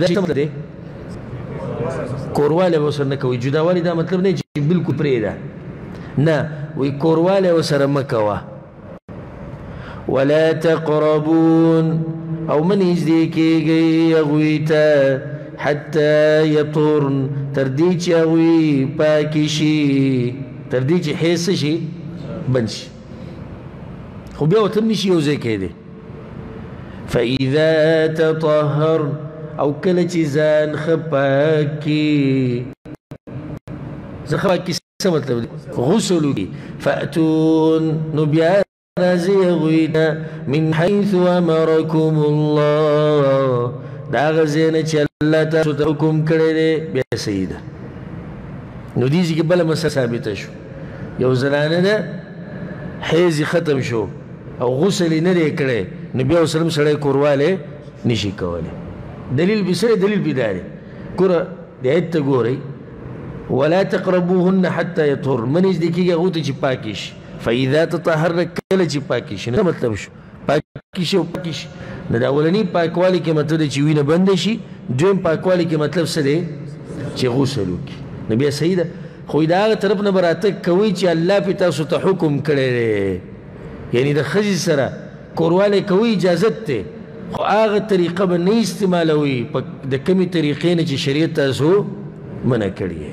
دا څه مطلب دی کورواله به سره نه کوي جداوالی دا مطلب نه چې بالکل پرې ده نه وی کورواله به سره مکوه ولا تقربون او من نږدې کېږئ هغوی ته حتی یطورن تر دې چې هغوی پاکې شي تر دې چې حیث شي بند شي خو بیا وتلم نشي یو ځای کېدی فإذا تطهر او کله چې ځان خپاکي ځان خپاکي څه مطلب دی غسل وکړي فأتون نو بیا راځي هغوی ته من حيث أمركم الله دا هغه ځای نه چې الله تاسو ته حکم کړی دی بیا صحیح ده نو دې ځای کې بله مسله ثابته شوه یو زنانه ده حیز ختم شو او غسل نه لري کړي نو بیا وسلم سره کورواله نشي کوله دلیل به سره دلیل به داري کور د ایت ګوري ولا تقربوهن حتى يطهر من دې کیږي غوته چې پاکیش فاذا تطهر کله چې پاکیش نه مطلب شو پاکي شي او پاکي شي نو د اولني پاکوالي کې مطلب دی چې وینه بنده شي دویم پاکوالي کې مطلب څه دی چې غسل وکړي نو بیا صحیح ده خو دا هغه طرف نه براته کوي چې الله په تاسو ته حکم کړی دی یعنی د ښځې سره کوروالی کوي اجازت دی خو هغه طریقه به نه استعمالوي د کمې طریقې نه چې شریعت تاسو منع کړی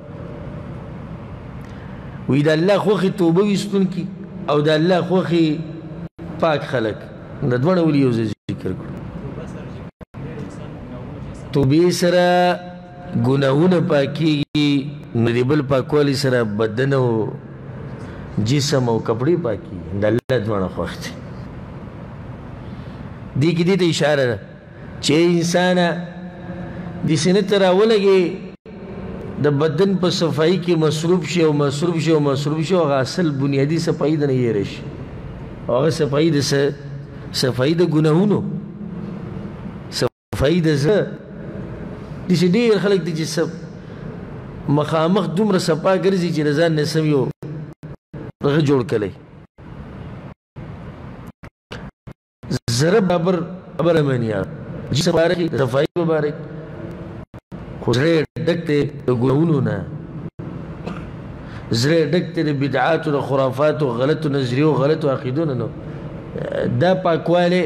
وی د الله خوخي توبه وستون کی او د الله خوخي پاک خلق د دوړ ولي یو ذکر کړو توبه سره ګناهونه پاکيږي نو دی بل پاکوالي سره بدن او جسم او کپڑے پاکي د الله دوانه خوښ دي دي کې دې ته اشاره ده چه انسانه دی سینه ته راولګې د بدن په صفائی کې مصروف شي او مصروف شي او مصروف شي او غاسل بنیادی صفائی د نه یې رشي او هغه صفائی د صفائی د ګناهونو صفائی د زه د چې ډیر خلک دي چې سب مخامخ دومره صفا ګرځي چې رضان نه سم یو هغه جوړ کړي زره برابر ابر امنیا جی سبارک صفائی مبارک خزره ډکته د ګناونو نه زره ډکته د بدعات او خرافات او غلط نظریو غلط عقیدو نه دا پاکواله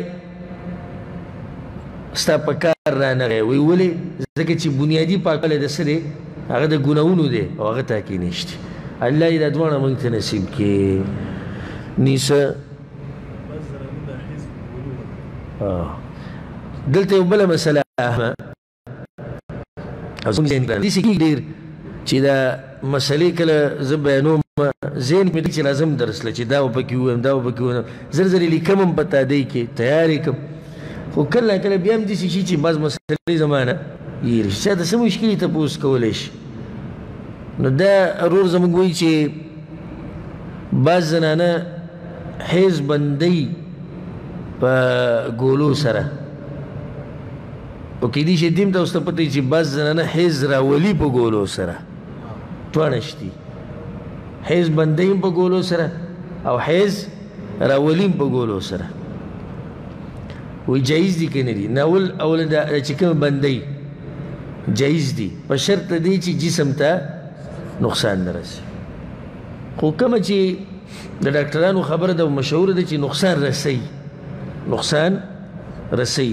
ستا په کار را نه وی ولی ځکه چې بنیادی پاکواله د سره هغه د ګناونو دی او هغه تاکي نشته الله دې دوه مونږ ته نصیب کړي نیسه دلته یو بل مسله زموږ ذهن کې دي چې ډیر چې دا مسلې کله زه بیانوم ذهن کې چې لازم درس لچې دا په کې وم دا په کې وم زر زر لیکم په تا دی کې تیارې کوم خو کله کله بیا هم دي چې چې بعض مسلې زمانه یې رښتیا د څه مشکلې ته پوس کولای شي نو دا رور زموږ وایي چې بعض زنانه حیز بندی په ګولو سره او کې دي چې دیم ته اوسته پته چې بعض زنانه حیز راولي په ګولو سره توانشتي حیز بندی په ګولو سره او حیز راولي په ګولو سره وی جایز دي کنه دي ناول اول دا چې کوم بندي جایز دي په شرط دی چې جسم ته نقصان نه رسي خو کوم چې د ډاکټرانو خبره د مشهور ده چې نقصان رسي نقصان رسي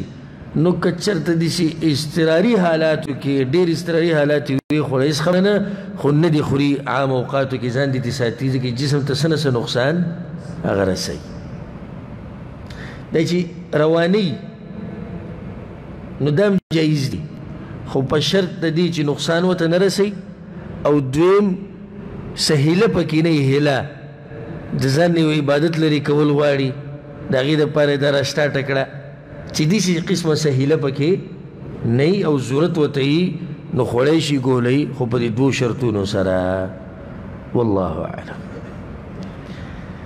نو کچرته دي شي استراري حالاتو کې ډېر استراري حالات وي خو هیڅ خبره نه خو نه دي خوري عام اوقاتو کې ځان دي ساتي ځکه جسم ته سنه سه نقصان هغه رسي دا چې رواني نو دام جایز دي خو په شرط د دې چې نقصان وته نه رسي او دویم څه هیله پکې نه وي، هیله د ځان نه یو عبادت لرې کول غواړي، د هغې لپاره یې دا راسټارټ کړه چې داسې قسمه څه هیله پکې نه وي او ضرورت ورته وي نو خوړی شي ګولۍ خو په دې دوو شرطونو سره والله اعلم.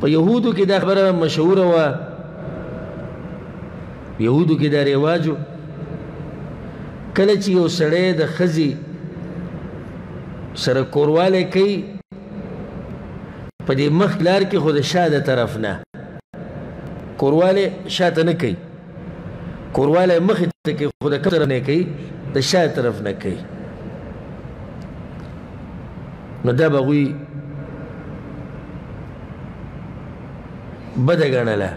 په يهودو کې دا خبره مشهوره وه يهودو کې دا رواجو کله چې یو سړی د خزي سره کورواله کوي په دې مخ لار کې خود شاده طرف نه کورواله شاته نه کوي کورواله مخې ته کې خو د کتر نه کوي د شا طرف نه کوي نو دا به غوي بده ګڼله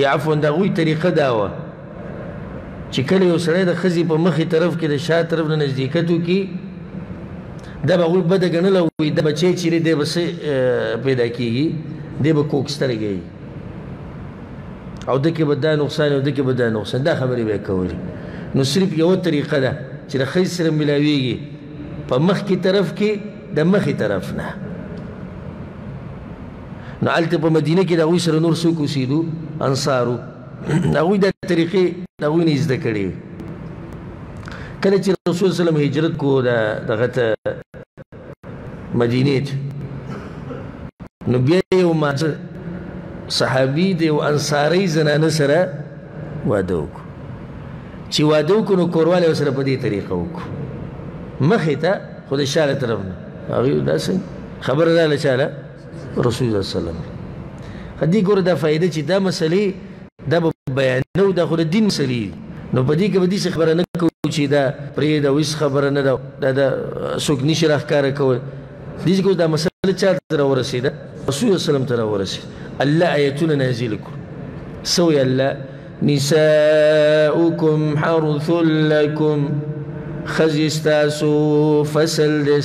یا عفوا د غوي طریقه دا وه چې کله یو سړی د خزي په مخې طرف کې د شا طرف نه نزدېکت وکړي دا به هغوی بده ګڼله وي دا بچی چې دی دی به څه پیدا کېږي دی به کوږ سترګی وي او دکې به دا نقصان او دکې به دا نقصان دا خبرې به کولې نو صرف یو طریقه ده چې د خځې سره ملاویږي په مخ کې طرف کې د مخې طرف نه نو هلته په مدینه کې د هغوی سره نور څوک اوسېدو انصارو هغوی دا طریقې د هغوی نه زده کړې وي کله چې رسول صلی الله هجرت کو د دغه ته مدینې ته نو بیا یو ماجر صحابي د یو انصاري زنانه سره واده وکړو چې واده وکړو نو کورواله سره په دې طریقه وکړو مخې ته خو د شاله طرف نه هغوی داسې خبره راله چاله رسول الله صلی الله علیه وسلم هدي ګور دا فائدې چې دا مسلې دا بیان نو دا خو د دین مسلې نو په دې کې به دې خبره نه کو چې دا پرې دا ویس خبره نه دا دا, دا سوک نشي راخکاره کوي دې ګور دا مسله چا تر ورسېده رسول الله صلی الله علیه وسلم تر ورسېده الله آیتونه نازل کړ سوې الله نساؤكم حرث لكم خزستاسو فصل دس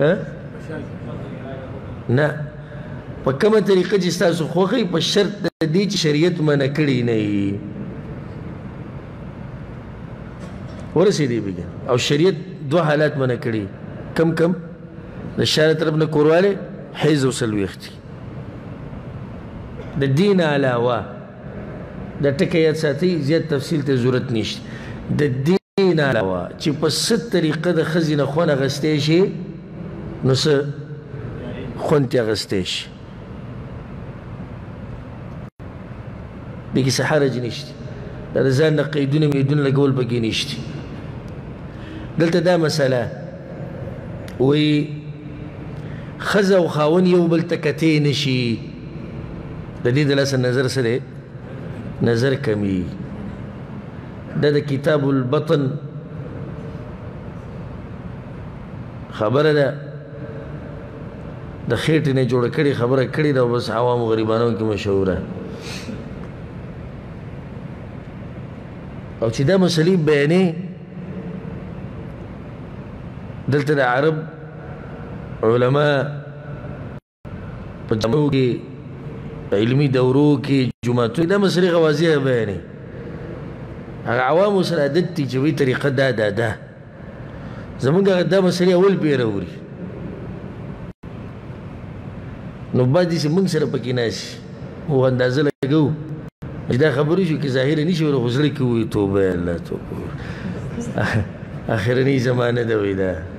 ها نه په کومه طریقه چې تاسو خوخی په شرط د دې چې شریعت منع کړی نه وي ورسې دی بګه او شریعت دوه حالات منع کړی کم کم د شارع طرف نه کورواله حیز او سلويختي د دین علاوه د ټکی یاد ساتي زیات تفصیل ته ضرورت نشته د دین دې نه علاوه چې په څه طریقه د ښځې نه خونه اخیستی شي نو څه خوند ترې اخیستی شي دې کې څه حرج نشته دا د ځان نه قیدونه میدونه لګول پکې نشته دلته دا مسله وایي ښځه او خاون یو بل ته کتې نه شي د دې د لاسه نظر سره نظر کمی دا د کتاب البطن خبره ده د خېټې نه جوړ کړي خبره کړي دا بس عوام غریبانو کې مشهوره او چې دا مسلې بیانې دلته د عرب علما په جمعو کې په علمي دورو کې جمعتو دا مسلې غوازی بیانې هغه عوامو سره عادت دي چې وی طریقه دا دا ده زمونږ دا مسلې اول پیره وری نو بعد دې موږ سره پکې ناشي او اندازه لګو دا خبرې شو کې ظاهر نشي ور غزړه کې وي توبه الله توبه اخرنی زمانه ده وی ده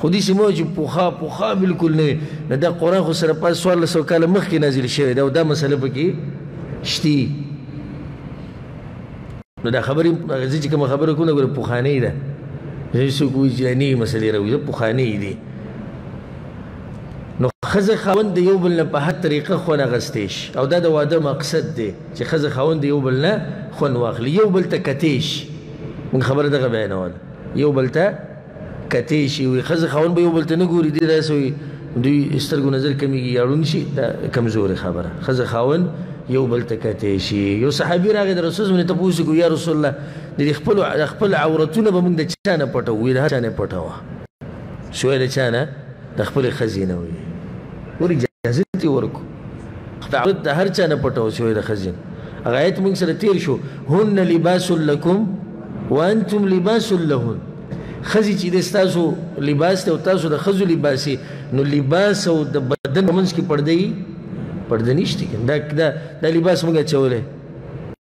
خودی سیمو چې پوخا پوخا بالکل نه نه دا قران خو سره پاس سوال سو کاله مخ کې نازل شوی دا دا مسله پکې شتي نو دا خبرې چې کوم خبره کوله ګره پوخانه ده زه سو کوی چې نه مسلې راوي پوخانه دي نو خزه خوند یو بل نه په هر طریقه خونه غستېش او دا د واده مقصد دی چې خزه خوند یو بل نه خون واخلي یو بل ته کتېش من خبره دغه بیانول یو بل ته کتې شي وي خزه خاون به یو بل ته نه ګوري دې داسې وي دوی سترګو نظر کمیږي یا ړوند شي دا کمزورې خبره خزه خاون یو بل ته کتې شي یو صحابي راغی د رسول الله ته پوښتنه کوي یا رسول الله د خپل خپل عورتونه به موږ د چا نه پټو وي د چا نه پټو سوال چا نه د خپل خزینه وي ور اجازه ورکو دا عورت د هر چا نه پټول شوی د ښځې نه هغه آیت موږ سره تیر شو هن لباس لکم وانتم لباس لهن خزي چې د تاسو لباس ته او تاسو د خزو لباسي نو لباس او د بدن منځ کې پردې پردې نشته دا دا لباس موږ چولې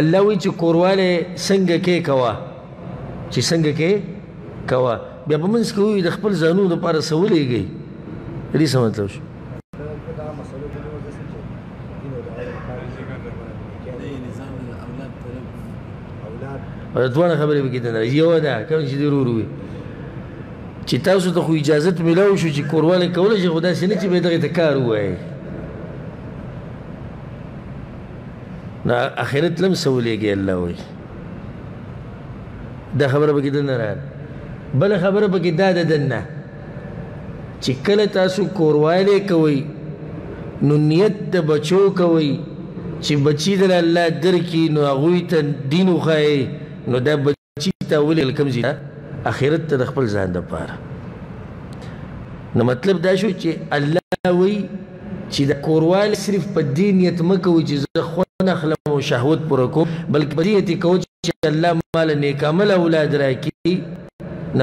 الله وی چې کورواله څنګه کې کوا چې څنګه کې کوا بیا په منځ کې وی د خپل ځانو لپاره سولېږي دې څه مطلب شو دوه خبرې به کېدنه یو ده کوم چې ضرور وي چې تاسو ته خو اجازه ملاو شو چې کورواله کول شي خدای سینې چې به دغه ته کار وایي نو اخرت لم سولېږي الله وي دا خبره پکې دننه راغله بله خبره پکې دا ده دننه چې کله تاسو کوروالی کوئ نو نیت د بچو کوئ چې بچی در الله درکړي نو هغوی ته دین وښایئ نو دا چی ته ولې کوم ځای اخرت ته د خپل ځان د پاره نو مطلب دا شو چې الله وی چې د کوروال صرف په دې نیت مکو چې زه خو نه خلم او شهوت پر کو بلکې په دې نیت کو چې الله مال نیک عمل اولاد راکړي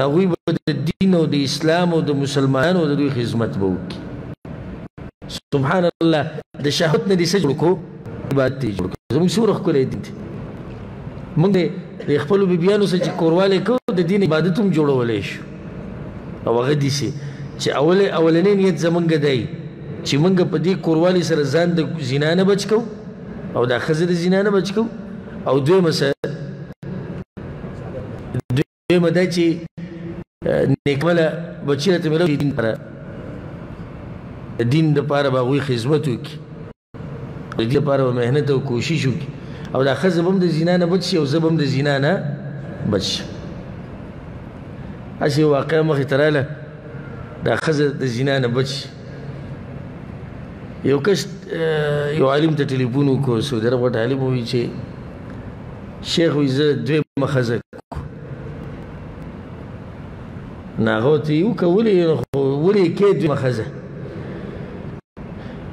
نو وی د دین او د اسلام او د مسلمانانو د دوی خدمت وکړي سبحان الله د شهوت نه دې سجل کو بعد تی جوړ زموږ سور خپل دین دی موږ د خپل بیبیانو سره چې کورواله کو د دین عبادت هم جوړولې شو او هغه دي سي چې اول اولنې نیت زمونږ دی چې موږ په دې کوروالی سره ځان د زنا نه بچ کو او د خزر زنا نه بچ کو او دوی مسه دوی مده چې نیکمله بچی ته ملو دین پر دین د پاره به غوي خدمت وکي د دې لپاره به مهنت او کوشش وکي او دا خزه بم د زینا نه بچي او زبم د زینا نه بچي اسی واقع مخ تراله دا خزه د زینا نه بچي یو کس یو عالم ته ټلیفون وکړ سو درغه عالم وی چې شیخ وی زه دوی مخزه ناغو ته یو کولی ولی کې دوی مخزه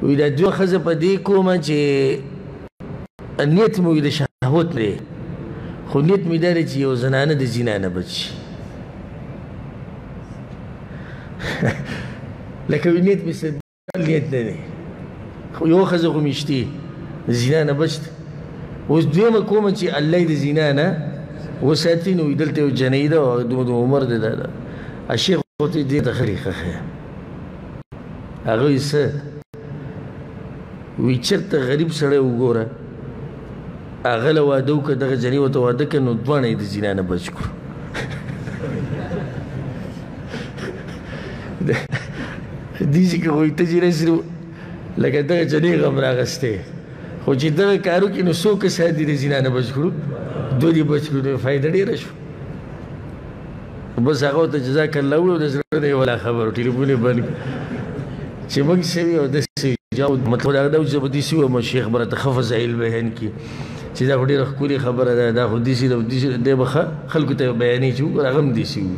وی دا دوی خزه په دې کومه چې نیت مو د شهوت لري خو نیت مې داري چې یو زنانه د زنا نه بچي لکه نیت مې لیت نه دی خو یو ښځه خو مې شتې د زنا نه بچت اوس دویمه کومه چې الله د زنا نه وساتي نو دلته یو جنۍ ده او د عمر ده ده الشیخ ورته دې ته خلي خخه هغه یې څه وی چرته غریب سړی وګوره هغه له واده وکړه دغه جنۍ ورته واده کړه نو دواړه یې د زنا نه بچ کړو دې ځي کې غوښته چې رسرو لکه دغه چې دې غم راغسته خو چې دغه کارو کې نو څوک سات دي زینا نه بچ کړو دوی دې بچ کړو فائدہ ډیره شو بس هغه ته جزاک الله او د زړه دې ولا خبر ټلیفون بند چې موږ سوي او د سوي جاو مطلب دا چې په دې سوي مو شیخ برته خفز ایل بهن کې چې دا ډیره خوري خبره ده دا خو دې سي د دې بخه خلکو ته بیانې چې هغه هم دې سوي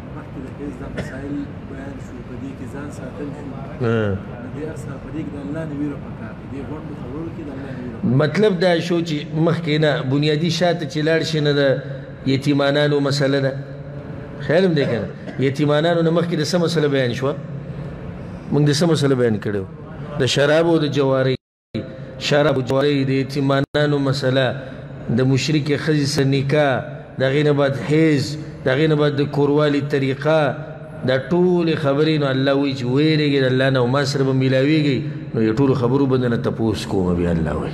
مخکې د حیض دا مسائل بیان شو په دې کې ځان ساتل شو دې اصل په دې کې د الله نه ویره پکار دې غونډو ته وړو کې د الله نه ویره مطلب دا شو چې مخکې نه بنیادی شاته چې لاړ شي نه د یتیمانانو مسله ده خیر هم دی کنه یتیمانانو نه مخکې د څه مسله بیان شو موږ د څه مسله بیان کړو د شرابو د جواری شراب جوړي د یتیمانانو مسله د مشرک خزي سره نکاح د غینه بعد حیز د غینه بعد د کوروالی طریقه د ټول خبرې نو الله وی چې ویریږي د الله نه ما سره به ملاویږي نو ټول خبرو باندې نه تپوس کوم بیا الله وی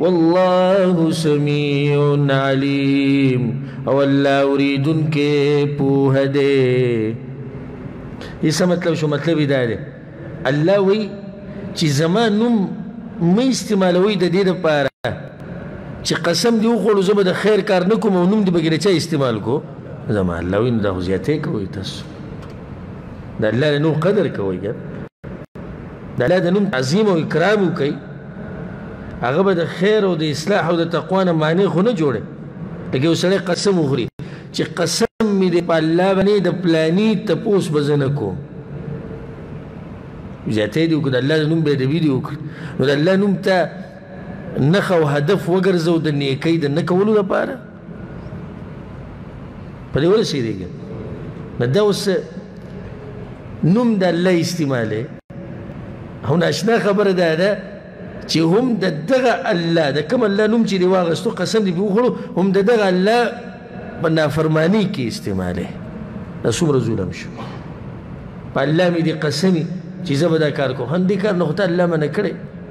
والله سميع عليم او الله اوریدون کې پوه دی یسه مطلب شو مطلب دا دی الله وی چې زما نوم مې استعمالوي د دې لپاره چې قسم دی وخوړو زه به د خیر کار نه کوم او نوم دی بګره چا استعمال کو زما الله وی نو دا زیاته کوي تاسو د الله نو قدر کوي ګر د الله د نوم تعظیم او اکرام وکړي هغه به د خیر او د اصلاح او د تقوا نه معنی خو نه جوړي لکه یو سړی قسم وخوري چې قسم مې د په الله باندې د پلاني تپوس به زه نه کوم زیاتې دي وکړه د الله د نوم به ادبي دي وکړه نو د الله نوم ته نښه او هدف وګرځو د نیکۍ د نه کولو لپاره په دې ولې سیریږي نه دا اوس نوم د الله استعماله هو ناشنا خبره ده ده چې هم د دغه الله د کوم الله نوم چې دی واغستو قسم دی وخورو هم د دغه الله په نافرمانی کې استعماله دا څومره ظلم شو په الله مې دې قسمي چې زه به دا کار کوم هم دې کار نه خو ته الله منع کړی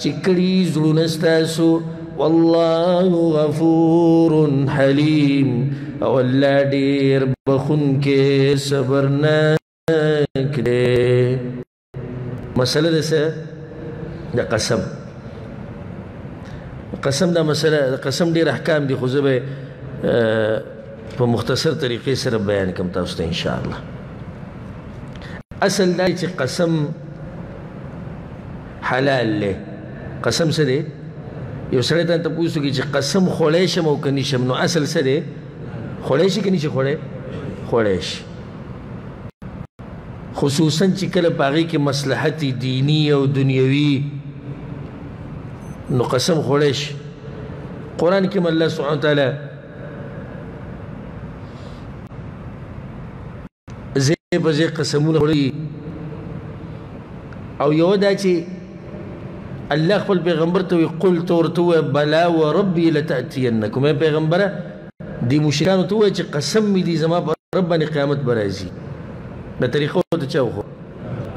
چې کړي زړونه ستاسو والله غفور حلیم او الله ډیر بخون کې صبر نه کړي مسله ده څه د قسم قسم دا مسله د قسم ډیر احکام دي خو زه به په مختصر طریقې سره بیان کوم تاسو ته ان شاء الله اصل دا چې قسم حلال دی قسم څه دی یو سړی ته تپوس وکړي چې قسم خوړی شم او که نه شم نو اصل څه دی خوړی شي که نه شي خوړی خوړی شي خصوصا چې کله په هغې کې مصلحت دیني او دنیوي نو قسم خوړی شي قرآن کې هم الله سبحانه وتعالی زه په زه قسمونه وړي او یو دا چې الله خپل پیغمبر ته قل تورته بلا وربي لتاتينكم اے پیغمبره دی مشرکان ته چې قسم می دي زما پر رب باندې قیامت برازي د طریقو ته چاوخو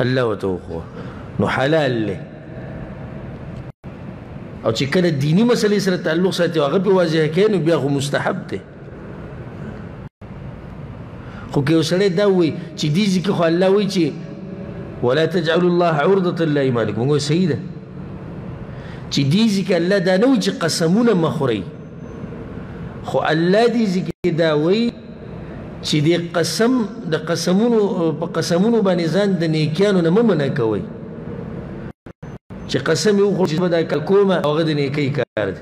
الله وتوخو نو حلال له او چې کله دینی مسلې سره تعلق ساتي هغه په واضح کینو بیا خو مستحب دی خو که یو سړی دا ووایي چې دې ځي کې خو الله وایي چې ولا تجعلوا الله عرضة لایمانکم موږ صحیح ده چې دې ځي کې الله دا نه وایي چې قسمونه مه خورئ خو الله دې ځي کې دا وایي چې دې قسم د قسمونو په قسمونو باندې ځان د نیکیانو نه مه منع کوئ چې قسم یې وخورئ چې به دا کومه هغه د نیکۍ کار دی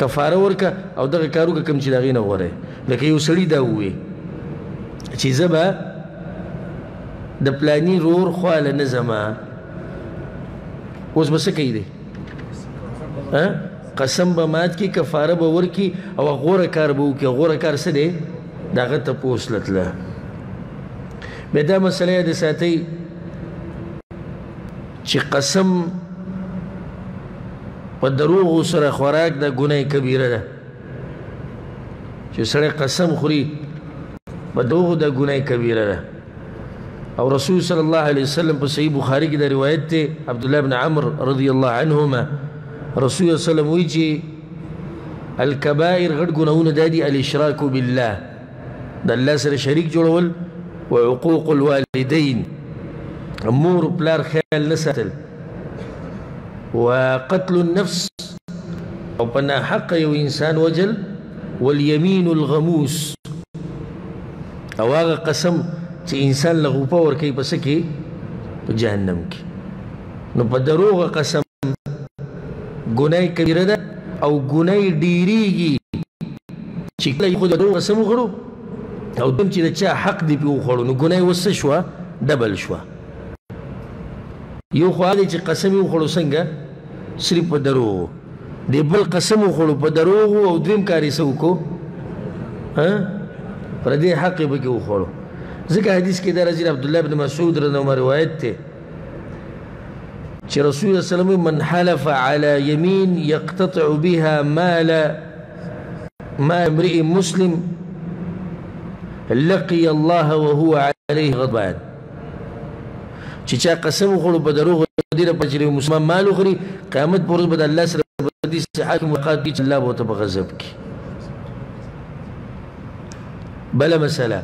کفاره ورکه او دغه کارو کوم چې دغه نه غوړي لکه یو سړی دا وې چې زبا د پلاني رور خواله نه زما اوس بس کوي دي ها قسم به مات کی کفاره به ورکی او غوره کار به وکي غوره کار څه دی داغه ته پوسلتله به دا مسله د ساتي چی قسم په دروغو سره خوراک د ګناه کبیره ده چې سړی قسم خوري په دوه د ګناه کبیره ده او رسول صلی الله علیه وسلم په صحیح بخاری کې د روایت ته عبد الله بن عمرو رضی الله عنهما رسول صلی الله علیه وسلم ویجی الكبائر غټ ګناونه دادی الاشراک بالله د الله سره شریک جوړول او حقوق الوالدین مور پلار خیال نه ساتل او قتل النفس او په حق یو انسان وجل والیمین الغموس او هغه قسم چې انسان له غوپه ور کوي پس کې په جهنم کې نو په دروغ قسم ګناي کبیره ده او ګناي ډیریږي چې کله خو د دوه قسم وخورو او دم چې د چا حق دی په وخورو نو ګناه وسه شو ډبل شو یو خو هغه چې قسم وخورو څنګه صرف په درو دی بل قسم وخورو په درو او دریم کاری سو کو ها پر دې حق به کې وخورو ځکه حدیث کې د رسول عبد الله بن مسعود رضی الله عنه روایت ته چې رسول الله صلی الله علیه وسلم من حلف على يمين يقتطع بها مال ما امرئ مسلم لقي الله وهو عليه غضبان چې چا قسم وخوړو په دروغ دې لپاره چې مسلمان مال وخوري قیامت پر ورځ به د الله سره په دې صحت مقات کې چې الله به ورته په غضب کړي بله مسله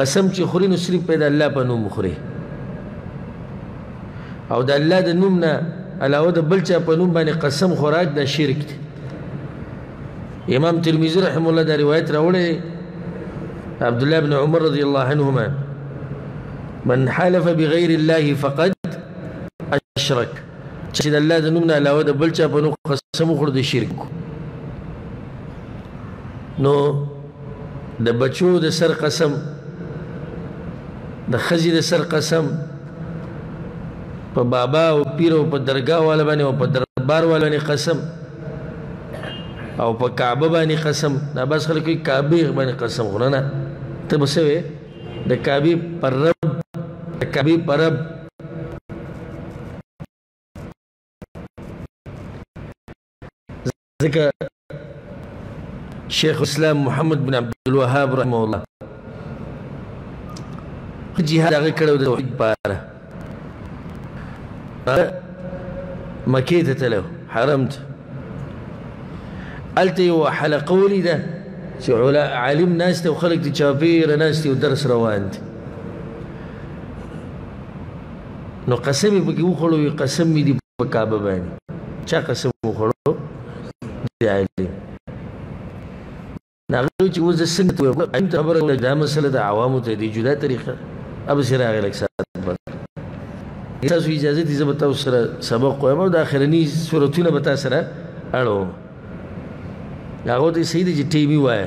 قسم چې خوري نو صرف پیدا الله په نوم خوري او د الله د نوم نه علاوه د بل چا په نوم باندې قسم خوراک د شرک دی امام ترمذی رحم الله دا روایت راوړی عبد الله بن عمر رضی الله عنهما من حلف بغیر الله فقد اشرک چې د الله د نوم نه علاوه د بل چا په نوم قسم وخور د شرک نو د بچو د سر قسم د خزي د سر قسم په بابا او پیر او په درگاه والا باندې او په دربار والا باندې قسم او په کعبه باندې قسم دا بس خلک کعبه باندې قسم غرنه ته بسوي د کعبه پر رب د کعبه پر رب ځکه شیخ اسلام محمد بن عبد الوهاب رحمه الله جهاد هغه کړو د توحید پاره مکې ته تلو حرم ته هلته یوه حلقه ولیده چې عالم ناست او خلک د چاپېره ناست او درس روان دی نو قسم یې پکې وخوړو قسم مې دي په کعبه باندې چا قسم وخوړو جاهلی ناغوی چې وزه څنګه ته ویم ایم ته خبره ولا دا مسله د عوامو ته دی جدا طریقه اب سره هغه لک سات پر تاسو اجازه دي زبتا سره سبق کوم دا اخرنی صورتونه بتا سره اړو هغه دې سیدی چې ټیمی وایي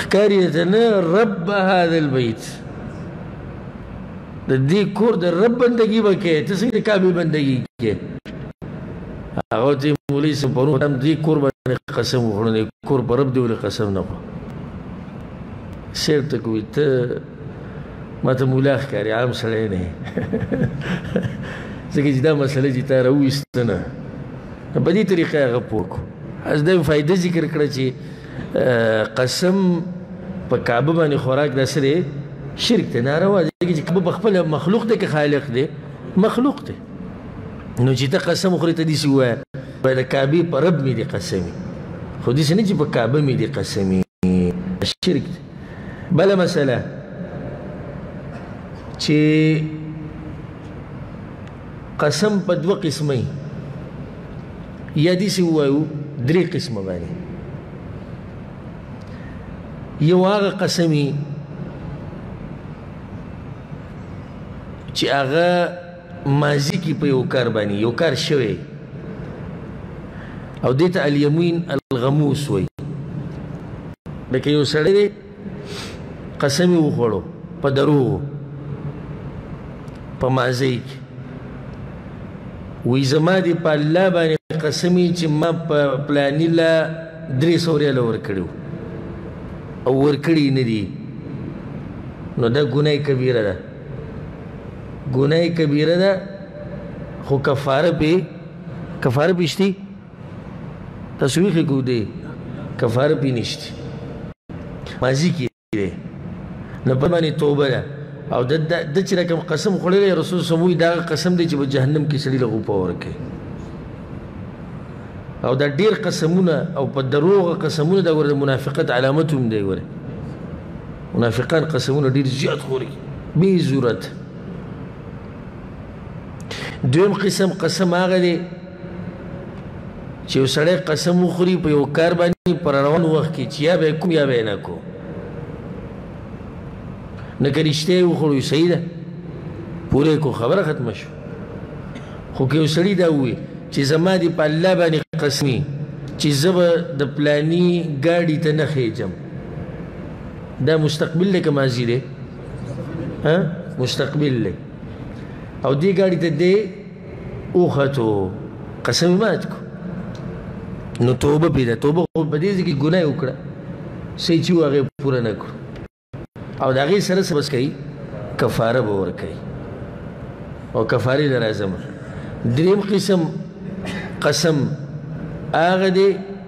ښکاری ته نه رب هذا البيت د دې کور د رب بندگی وکې ته څنګه کعبه بندگی کې هغه ته مولوی سپرو هم دې کور باندې قسم وخوړ نه کور پر رب دې ولې قسم نه خو سیر ته کوي ته ماته مولا ښکاري عام سړی نه ځکه چې دا مسله چې تا راویستنه په دې طریقه هغه پوه کړو از دا فائدې ذکر کړه چې قسم په کعبه باندې خوراک د سره شرک ته ناروا دي چې کعبه په خپل مخلوق ته کې خالق دی مخلوق ته نو چې ته قسم خورې ته دې سی وایه په د کعبه پر رب مې دې قسمي خو دې نه چې په کعبه مې دې قسمي شرک دی بل مسله چې قسم په دوه قسمه یا دې سی وایو درې قسمه باندې یو هغه قسمی چې هغه ماضی کې په یو کار باندې یو کار شوی او دته الیمین الغموس وای لکه یو سړی قسم یې وخوړو په دروغو په مازی کې وی زما دی په الله باندې قسمی چې ما په پلانی لا درې سو ریاله ورکړو او ورکړي نه دي نو دا ګناه کبیره ده ګناه کبیره ده خو کفاره به کفاره پښتي تصویر کې کو دی کفاره پی نشته مازی کې دی نو په باندې توبه ده او د د چې رقم قسم خړلې رسول سموي دا قسم دی چې په جهنم کې سړي لغو پور کې او دا ډیر قسمونه او په دروغ قسمونه دا ور منافقت علامت هم دی ور منافقان قسمونه ډیر زیات خوري به ضرورت دویم قسم قسم هغه دی چې یو سړی قسم وخوري په یو کار باندې پر روان وخت کې چې یا به کوم یا به نه کو نه که رښتیا یې وخورو صحیح ده پوره کو خبره ختمه شو خو که یو سړی دا ووایي چې زما دې په الله باندې قسمي چې زه به د پلاني ګاډي ته نه خېجم دا مستقبل دی که ماضي دی مستقبل له او دی ګاډي ته دی اوختو قسم مات کو نو توبه پیدا توبه خو په دې کې ګناه وکړه سې چې هغه پوره نه کړ او دا غي سره سبس کوي کفاره به ور کوي او کفاره لرازم دریم قسم قسم هغه دی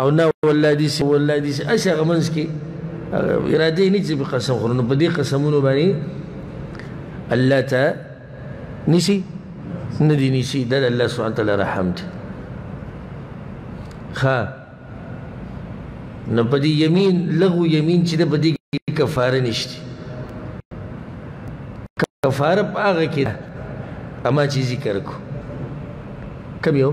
او نه والله دي سي والله دي سي اسه غمنس کې اراده نه چې په قسم خورنو په دې قسمونو باندې الله ته نسی نه دي نسی د الله سبحانه وتعالى رحم دي ها نو په دې یمین لغو یمین چې په دې کفاره نشته کفاره په هغه کې اما چې ذکر کو کم یو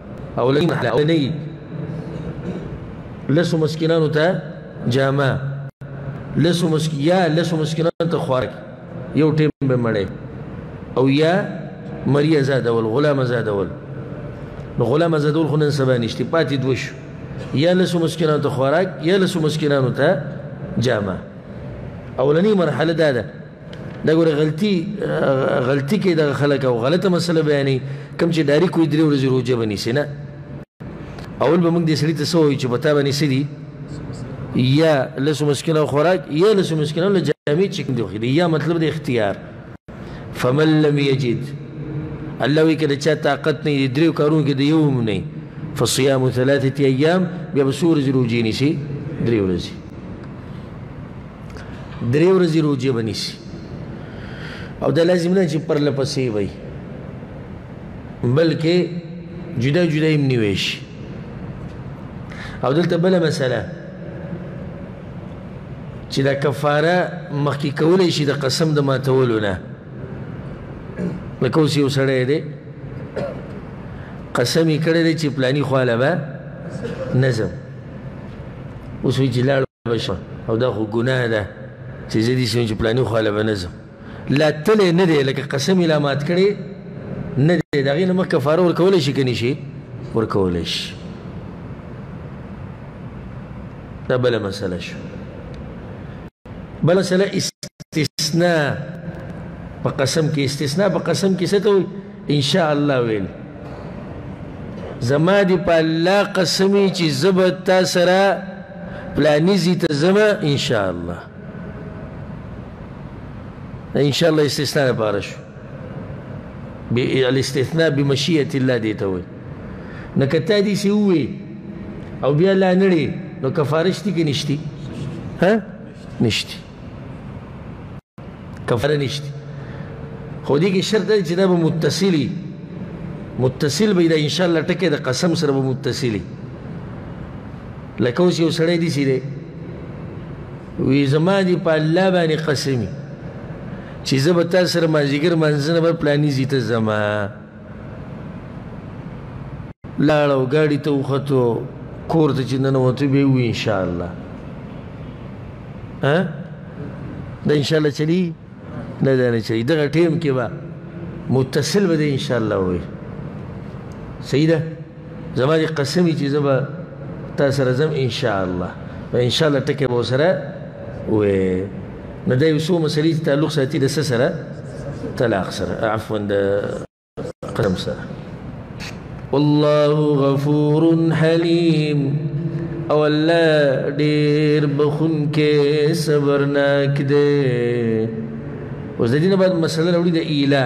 اولنی محل اولنی لسو مسکینانو ته جامه لسو مسک یا لسو مسکینانو ته خوراک یو ټیم به مړی او یا مری آزادول غلام آزادول نو غلام آزادول خو نن سبا نشته پاتې دوه شو یا لسو مسکینانو ته خوراک یا لسو مسکینانو ته جامه اولنی مرحله دا ده دا ګوره غلطي غلطي کې دا خلک او غلطه مسله بیانې کم چې داری کوی درې ورځې روزه بنی سي نه اول به موږ دې سړي ته سوې چې پتا باندې سړي یا لسو مسکینو خوراک یا لسو مسکینو له جامع چې کوم دی یا مطلب د اختیار فمن لم یجد الله وی کړه چې طاقت نه دې درې کارونه کې دی یو نه فصيام ثلاثه ايام بیا بسور زروجینی سي درې ورځې درې ورځې روجه به نیسي او دا لازم نه چې پرله پسې وي بلکې جدا جدا یې نیوی شي او دلته بله مسله چې دا کفاره مخکې کولی شي د قسم د ماتولو نه لکه اوس یو سړی دی قسم یې کړی دی چې پلاني خواله به نه ځم اوس وی چې لاړ بشم او دا خو ګناه ده چې زه دې شم چې پلاني خاله به نه ځم لا تلې نه دی لکه قسم لا مات کړي نه دی دغه نه مخ کفاره ورکول شي کني شي ورکول شي دا بل مسله شو بل مسله استثناء په قسم کې استثناء په قسم کې څه ته وي ان شاء الله ویل زما دی په الله قسمی چې زبد تا سره پلانیزی ته زما ان شاء الله ان شاء الله استثناء لپاره شو الاستثناء بمشیئه الله دی ته وي نو کته دي سی وي او بیا لا نړي نو کفارشتي کې نشتي ها نشتي کفاره نشته خو دې کې شرط دی چې دا به متصلي متصل به دا ان شاء الله ټکه د قسم سره به متصلي لکه اوس یو سړی دی سیده وی زما دی په الله باندې قسمی چې زه به تاسو سره مازیګر منځنه به پلاني زیته زما لاړ او ګاډي ته وختو کور ته چې ننوتو به وي ان شاء الله ها دا ان شاء الله چلی نه دا نه چلی دغه ټیم کې به متصل به ان شاء الله وي صحیح ده زما دې قسم وي چې زه به تا سره ځم انشاءالله نو انشاءالله ټکی به ورسره وې نو دا یو څو مسلې چې تعلق ساتي د څه سره طلاق سره عفوا د قسم سره والله غفور حلیم او الله ډیر بخون کې صبرناک دی اوس د دې نه بعد مسله راوړي د ایله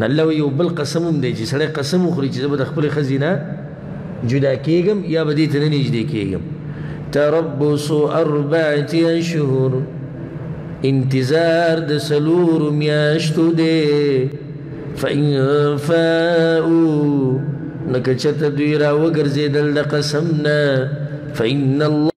نه الله وی یو بل قسم هم دی چې سړی قسم وخوري چې زه به د خپلې ښځې نه جدا کېږم یا به دې ته نه نږدې کېږم تربص اربعة اشهر انتظار د سلور میاشتو دی فإن فاؤوا نکچت دوی را وګرځېدل د قسم نه فإن الله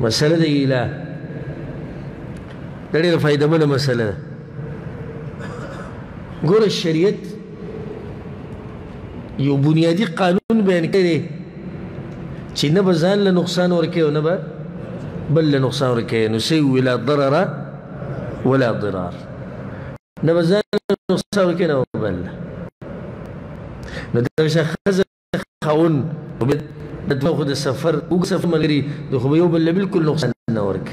مسله د ایله د ډېره فایدهمنه مسله ده ګوره شریعت یو بنیادي قانون بیان کړی چې نه به ځان له نقصان ورکوي او نه به بل له نقصان ورکوي نو سوي ولا ضرر ولا ضرار نه به ځان له نقصان ورکوي نه به بل نو دغه ښځه خاون د دوه خو د سفر او سفر ملګری د خو یو بل بالکل نقصان نه ورک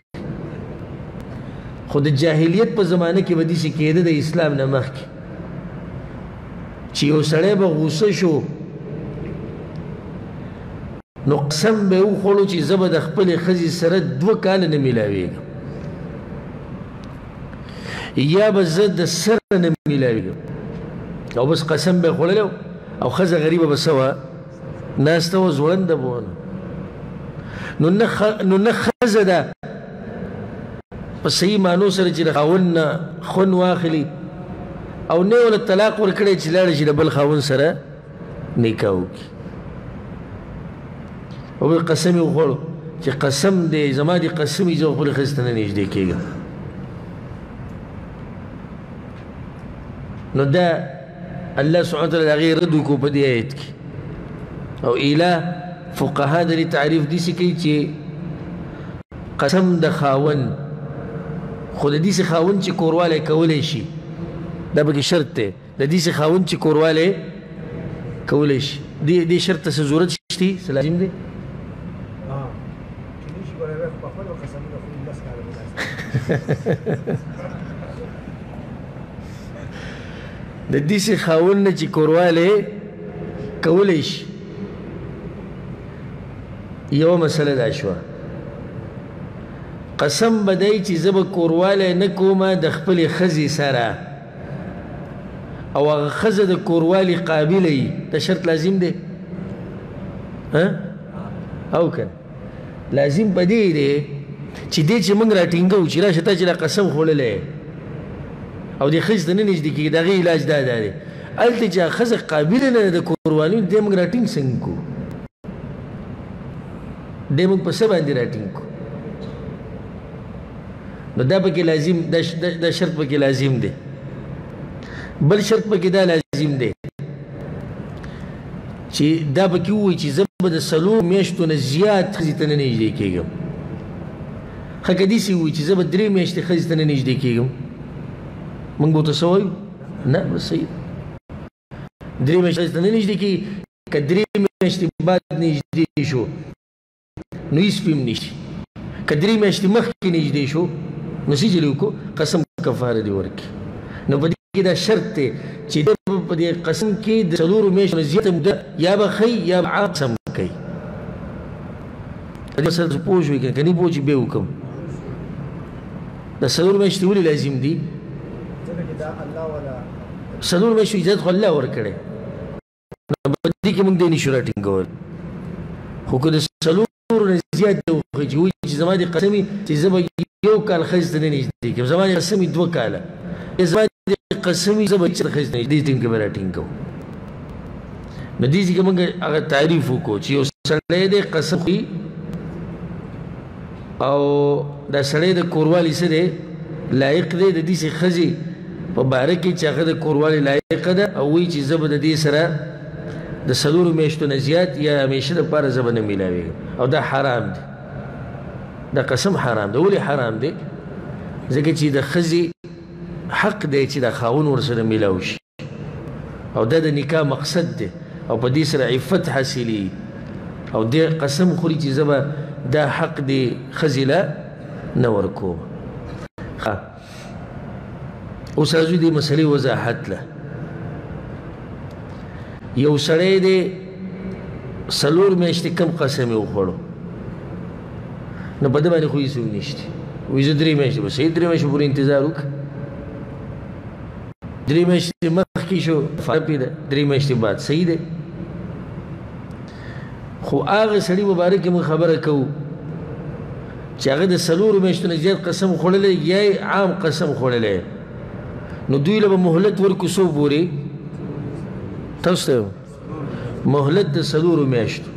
خود جاهلیت په زمانه کې ودی سي کېده د اسلام نه مخ کې چې یو سړی به غوسه شو نو قسم به و خړو چې زبه د خپل خزي سره دوه کال نه ملاويږم یا به زه د سر نه ملاويږم او بس قسم به خړلو او خزه غریبه به سوا ناسته و ځوړند به ونه نو نه نو نه خزه ده په صحیح معنو سره چې د خاون نه خون واخلي او نه ول طلاق ورکړي چې لاړ شي د بل خاون سره نکاح وکړي او به قسم وخورو چې قسم دې زما دې قسم یې زه خپل خستنه نږدې کېږم نو دا الله سبحانه وتعالی دا غیر رد کو په دې آیت کې او اله فقها د تعریف دي سي کوي چې قسم د خاون خو د دې خاون چې کورواله کولای شي دا به شرط دی د دې خاون چې کورواله کولای شي دې دې شرط څه ضرورت شته لازم دی د دې څه خاوند چې کورواله کولې شي یو مسله دا شو قسم بدای چې زب کورواله نه کومه د خپل خزي سره او هغه خزه د کوروالی قابلې ته شرط لازم دی ها او کنه لازم پدې دی چې دې چې موږ راټینګو چې راشه ته چې دا قسم خوړلې او دې خځ ته نه نږدې کېږي دغه علاج دا دی هلته چې ښځه قابل نه ده د کوروالي دې موږ راټینګ څنګه کو دې موږ په څه باندې راټینګ کو نو دا پکې لازم دا شرط پکې لازم دی بل شرط پکې دا لازم دی چې دا پکې ووایي چې زه به د څلور میاشتو نه زیات ښځې ته نه نږدې کېږم ښه که داسې ووایي چې زه به درې میاشتې ښځې ته نه نږدې کېږم موږ به ورته څه وایو نه بس صحیح درې میاشتې ښځې ته نه نږدې کېږي که درې میاشتې بعد نږدې شو نو هیڅ پیم نشي که درې میاشتې مخکې نږدې شو نو څه چې وکړو قسم کفاره دې ورکړي نو په دې کې دا شرط دی چې دی به په دې قسم کې د څلورو میاشتو نه زیاته موده یا به ښیي یا به عام قسم کوي په دې سره څه پوه شوي که که نه پوه چې بیا وکړم دا څلور میاشتې ولې لازم دي څلور میاشتو اجازه خو الله ورکړی نه بدی کې موږ دې نشو راټینګول خو که د څلورو نه زیات دی وخی چې وایي چې زما دې قسم وي چې زه به یو کال ښځې ته نه نږدې کړم زما دې قسم وي دوه کاله زما دې قسم وي زه به هېڅ ښځې ته نږدې ټیم کې به راټینګ کوم نو دې ځای کې موږ هغه تعریف وکړو چې یو سړی دی قسم خوري او د سړی د کوروالی څه دی لایق دی د دې سي خزي په باره کې چې هغه د کوروالی لایق ده او وی چې زه به د دې سره د څلورو میاشتو نه زیات یا همیشه دپاره زه به نه میلاوېږم او دا حرام دی دا قسم حرام دی ولې حرام دی ځکه چې د ښځې حق دی چې د خاون ورسره میلاو شي او دا د نکاح مقصد دی او په دې سره عفت حاصلي او دې قسم خوري چې زبا دا حق دی خزله نه ورکو ها اوس ازو دې مسلې وضاحت له یو سړی دی سلور میاشتې کم قسم وخوړو نو په دې باندې خو یې څه نشته وې زه درې میاشتې بس یې درې میاشتې پورې انتظار وکړ درې میاشتې مخکې شو فرپی ده درې میاشتې بعد صحیح ده خو هغه سړي مبارک موږ خبره کوو چې هغه د سلورو میاشتو نه زیات قسم خوړلی یا عام قسم خوړلی نو دوی له به مهلت ورکو څو پورې تاسو ته مهلت د سلورو میاشتو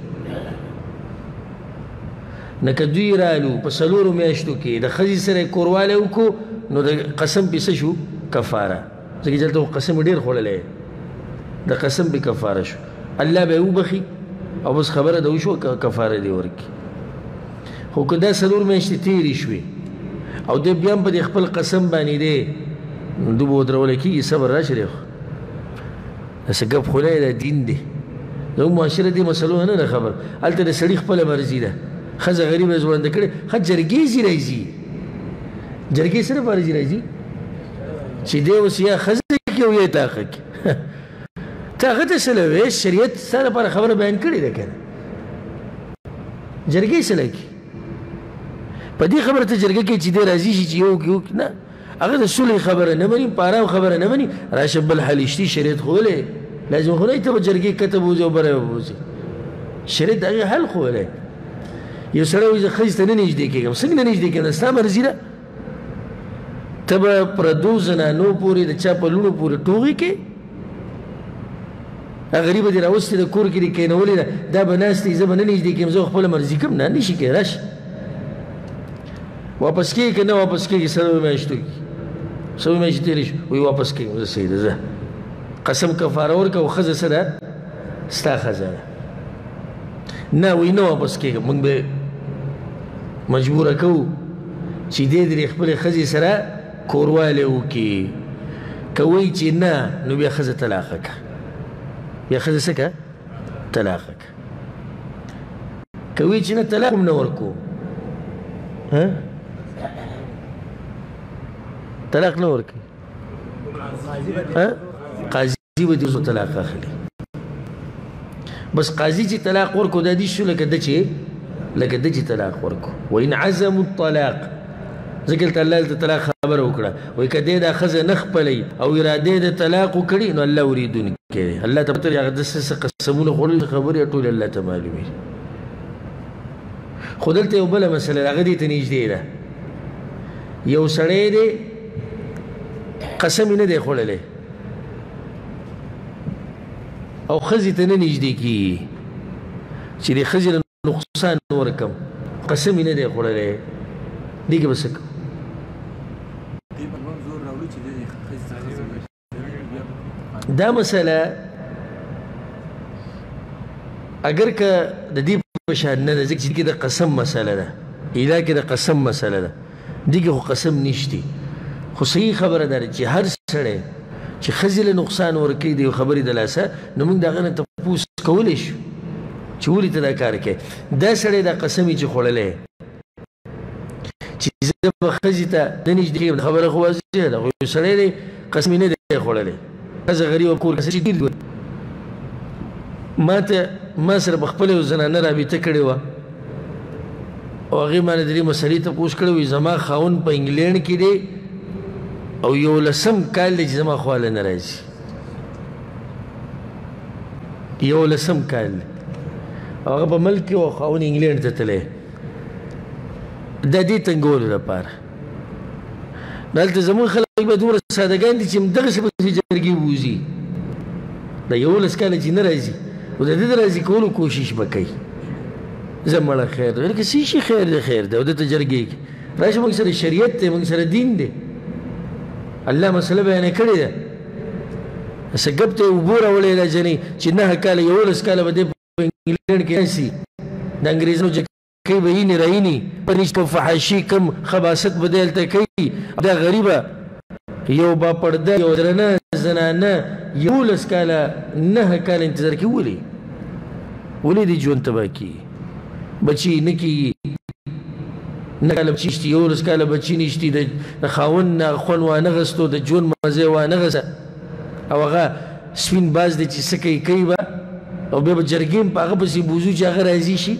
نه که دوی رالو په سلورو میاشتو کې د ښځې سره کورواله وکړو نو د قسم پې څه شو کفاره ځکه دلته قسم ډېر خوړلی د قسم پې کفاره شو الله به وبخي او بس خبره د وشو کفاره دی ورکی خو که دا سلور میاشتې تیرې شوې او د بیا په خپل قسم باندې دی دوی به ودرول کېږي صبر راشي اسه ګپ خو نه ده دین دی زموږ معاشره دې مسلو نه ده خبر هلته د سړي خپله مرضي ده ښځه غریبه ځوان د کړې ښه جرګې ځي راځي جرګې سره پاره ځي راځي چې دی اوس یا ښځه کې او یا تاخه کې ته هغه ته څه لوې شریعت ستا لپاره خبره بیان کړې ده که نه جرګې څه لکې په دې خبره ته جرګه کې چې دی راځي شي چې یو کې نه هغه د سولې خبره نه مني په آرام خبره نه مني راشه بل حل شتي شریعت ښوولی لازم خو نه ته به جرګې کته بوځې او بره به بوځې شریعت د هغې حل ښوولی یو سړی وایي زه ښځې ته نه نږدې کېږم څنګه نه نږدې کېږم ستا مرضي ده ته به پردو زنانو پورې د چا په لوڼو پورې ټوغې کې غریب دې راوستي د کور کې دې کېنولې ده دا به ناست دي زه به نه نږدې کېږم زه خپله مرضي کوم نه نشي کېدای راشه واپس کیږي که نه واپس کیږي څلور میاشتو کې څلور میاشتې تېرې شوې وایي واپس کیږم زه صحیح ده ځه قسم کفاره ورکړه او ښځه څه ده ستا ښځه ده نه وایي نه واپس کیږم موږ به مجبوره کوو چې دې درې خپلې ښځې سره کوروالی وکړي که وایي چې نه نو بیا ښځه طلاقه کړه بیا ښځه څه کړه طلاقه کړه کوي چې نه طلاق هم نه ورکو ها طلاق نه ورکي ها قاضي به دې سو طلاق اخلي بس قاضي چې طلاق ورکو د دې شو لکه د چې لکه د چې طلاق ورکو وان عزم الطلاق ځکه ته الله د طلاق خبره وکړه وای کده دا خزه نه خپلې او اراده د طلاق وکړي نو الله اوریدون کې الله ته تر هغه د سس قسمونه خوري خبره ټول الله ته معلومي خودلته یو بل مسله هغه دې ته نږدې ده یو سړی دې قسم نه دی خوړلې او خزه ته نه نږدې کی چې د خزه نقصان نور کم قسم نه دی خوړلې دي کې بسک دا مسله اگر که د دې په شان نه ځکه چې د قسم مسله ده اله کې د قسم مسله ده دي کې خو قسم نشته خو صحیح خبره دا ده چې هر سړی چې ښځې له نقصان ورکوي د یو خبرې د لاسه نو موږ د هغه نه تپوس کولی شو چې ولې ته دا کار کوې دا سړی دا قسم یې چې خوړلی چې زه به ښځې ته نه نږدې کېږم خبره خو واضح ده خو یو سړی دی قسم یې نه دی خوړلی ښځه غریبه په کور کې څه ډېر دي وایي ما ته ما سره په خپله یو زنانه رابطه کړې وه او هغې ما نه د دې مسلې تپوس کړی وایي زما خاوند په انګلینډ کې دی او یو لسم کال دی چې زما خواله نه راځي یو لسم کال دی هغه په ملک کې و خاون انګلینډ ته تللی د دې تنګولو لپاره دلته زموږ خلک به دومره سادهګان دي چې همدغسې پسې جرګې ووځي د یولس کاله چې نه راځي نو د دې د راځي کولو کوشش به کوي زه مړه خیر دی که څه شي خیر دی خیر دی او دلته جرګې کې راشه موږ سره شریعت دی موږ سره دین دی الله مسله بیانه کړې ده څه ګپ ته اوبه راوړې ده ځینې چې نهه کاله یولس کاله به دې په انګلنډ کې راشي د انګریزانو کي به يني رايني په نيچ په فحاشي کم خباست به دلته کوي دا غريبه یو با پرده یو درنه زنانه یولس کاله نه کال انتظار کې ولي ولې دې ژوند تبا کی بچی نه کیږي نه کاله بچی شتي یولس کاله بچی نشتی د خاون نه خون وانه غستو د ژوند مزه وانه غسه او هغه سپین باز دی چې څه کوي کوي به او بیا به جرګې په هغه پسې بوزو چې هغه راضي شي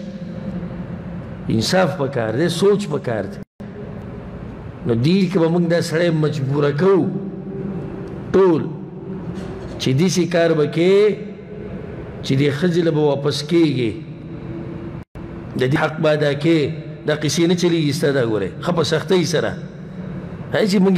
انصاف پکار دی سوچ پکار دی نو دی کې به موږ دا سړی مجبور کوو ټول چې دې سي کار وکې چې دې خځل به واپس کیږي د دې حق به ادا کې دا قصې نه چلیږي ستاده غوره خپه سختۍ سره هیڅ موږ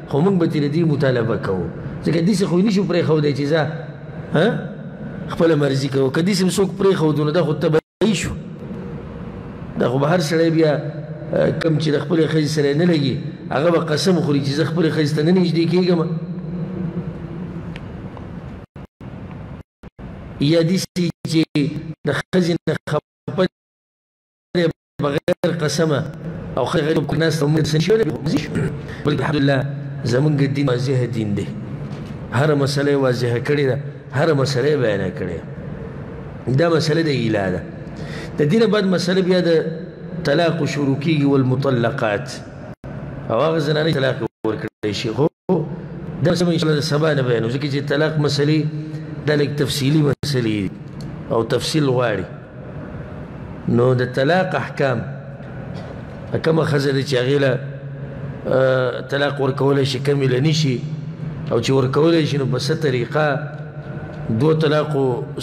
خو موږ به ترې دې مطالبه کوو ځکه داسې خو یې نشو پرېښودی چې ځه خپله مرضي کوو که داسې هم څوک پرېښودو نو دا خو طبعي شو دا خو به هر سړی بیا کم چې د خپلې ښځې سره نه لګي هغه به قسم خوري چې زه خپلې ښځې ته نه نږدې کېږم یا داسې چې د ښځې نه خپه بغیر قسمه او خیر غیر کوم ناس موږ سره شو بلکې الحمدلله زمونږ دین واضح دین دی هر مسله واضح کړی ده هر مسله بیان کړی دا مسله د اله ده د دینه بعد مسله بیا د طلاق شروع کیږي والمطلقات او هغه زنانه طلاق ورکړي شي خو دا سم ان شاء الله سبا نه بیانو ځکه چې طلاق مسلې دا لیک تفصیلی مسلې او تفصیل غواړي نو د طلاق احکام کومه خزه چې هغه له طلاق ورکول شي کمی لنشي او چې ورکول شي نو په ست طریقه دو طلاق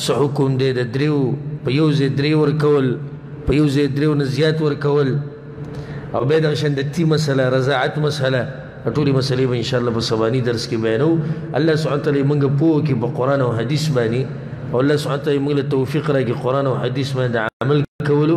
سو حکم دی د دریو په یو ځای درې ورکول په یو ځای دریو نه زیات ورکول او به د شندتی مسله رضاعت مسله ټولې مسلې به ان شاء الله په سباني درس کې بیانو الله سبحانه تعالی موږ پوه کې په قران او حدیث باندې او الله سبحانه تعالی موږ له توفیق راکړي قران او حدیث باندې عمل کولو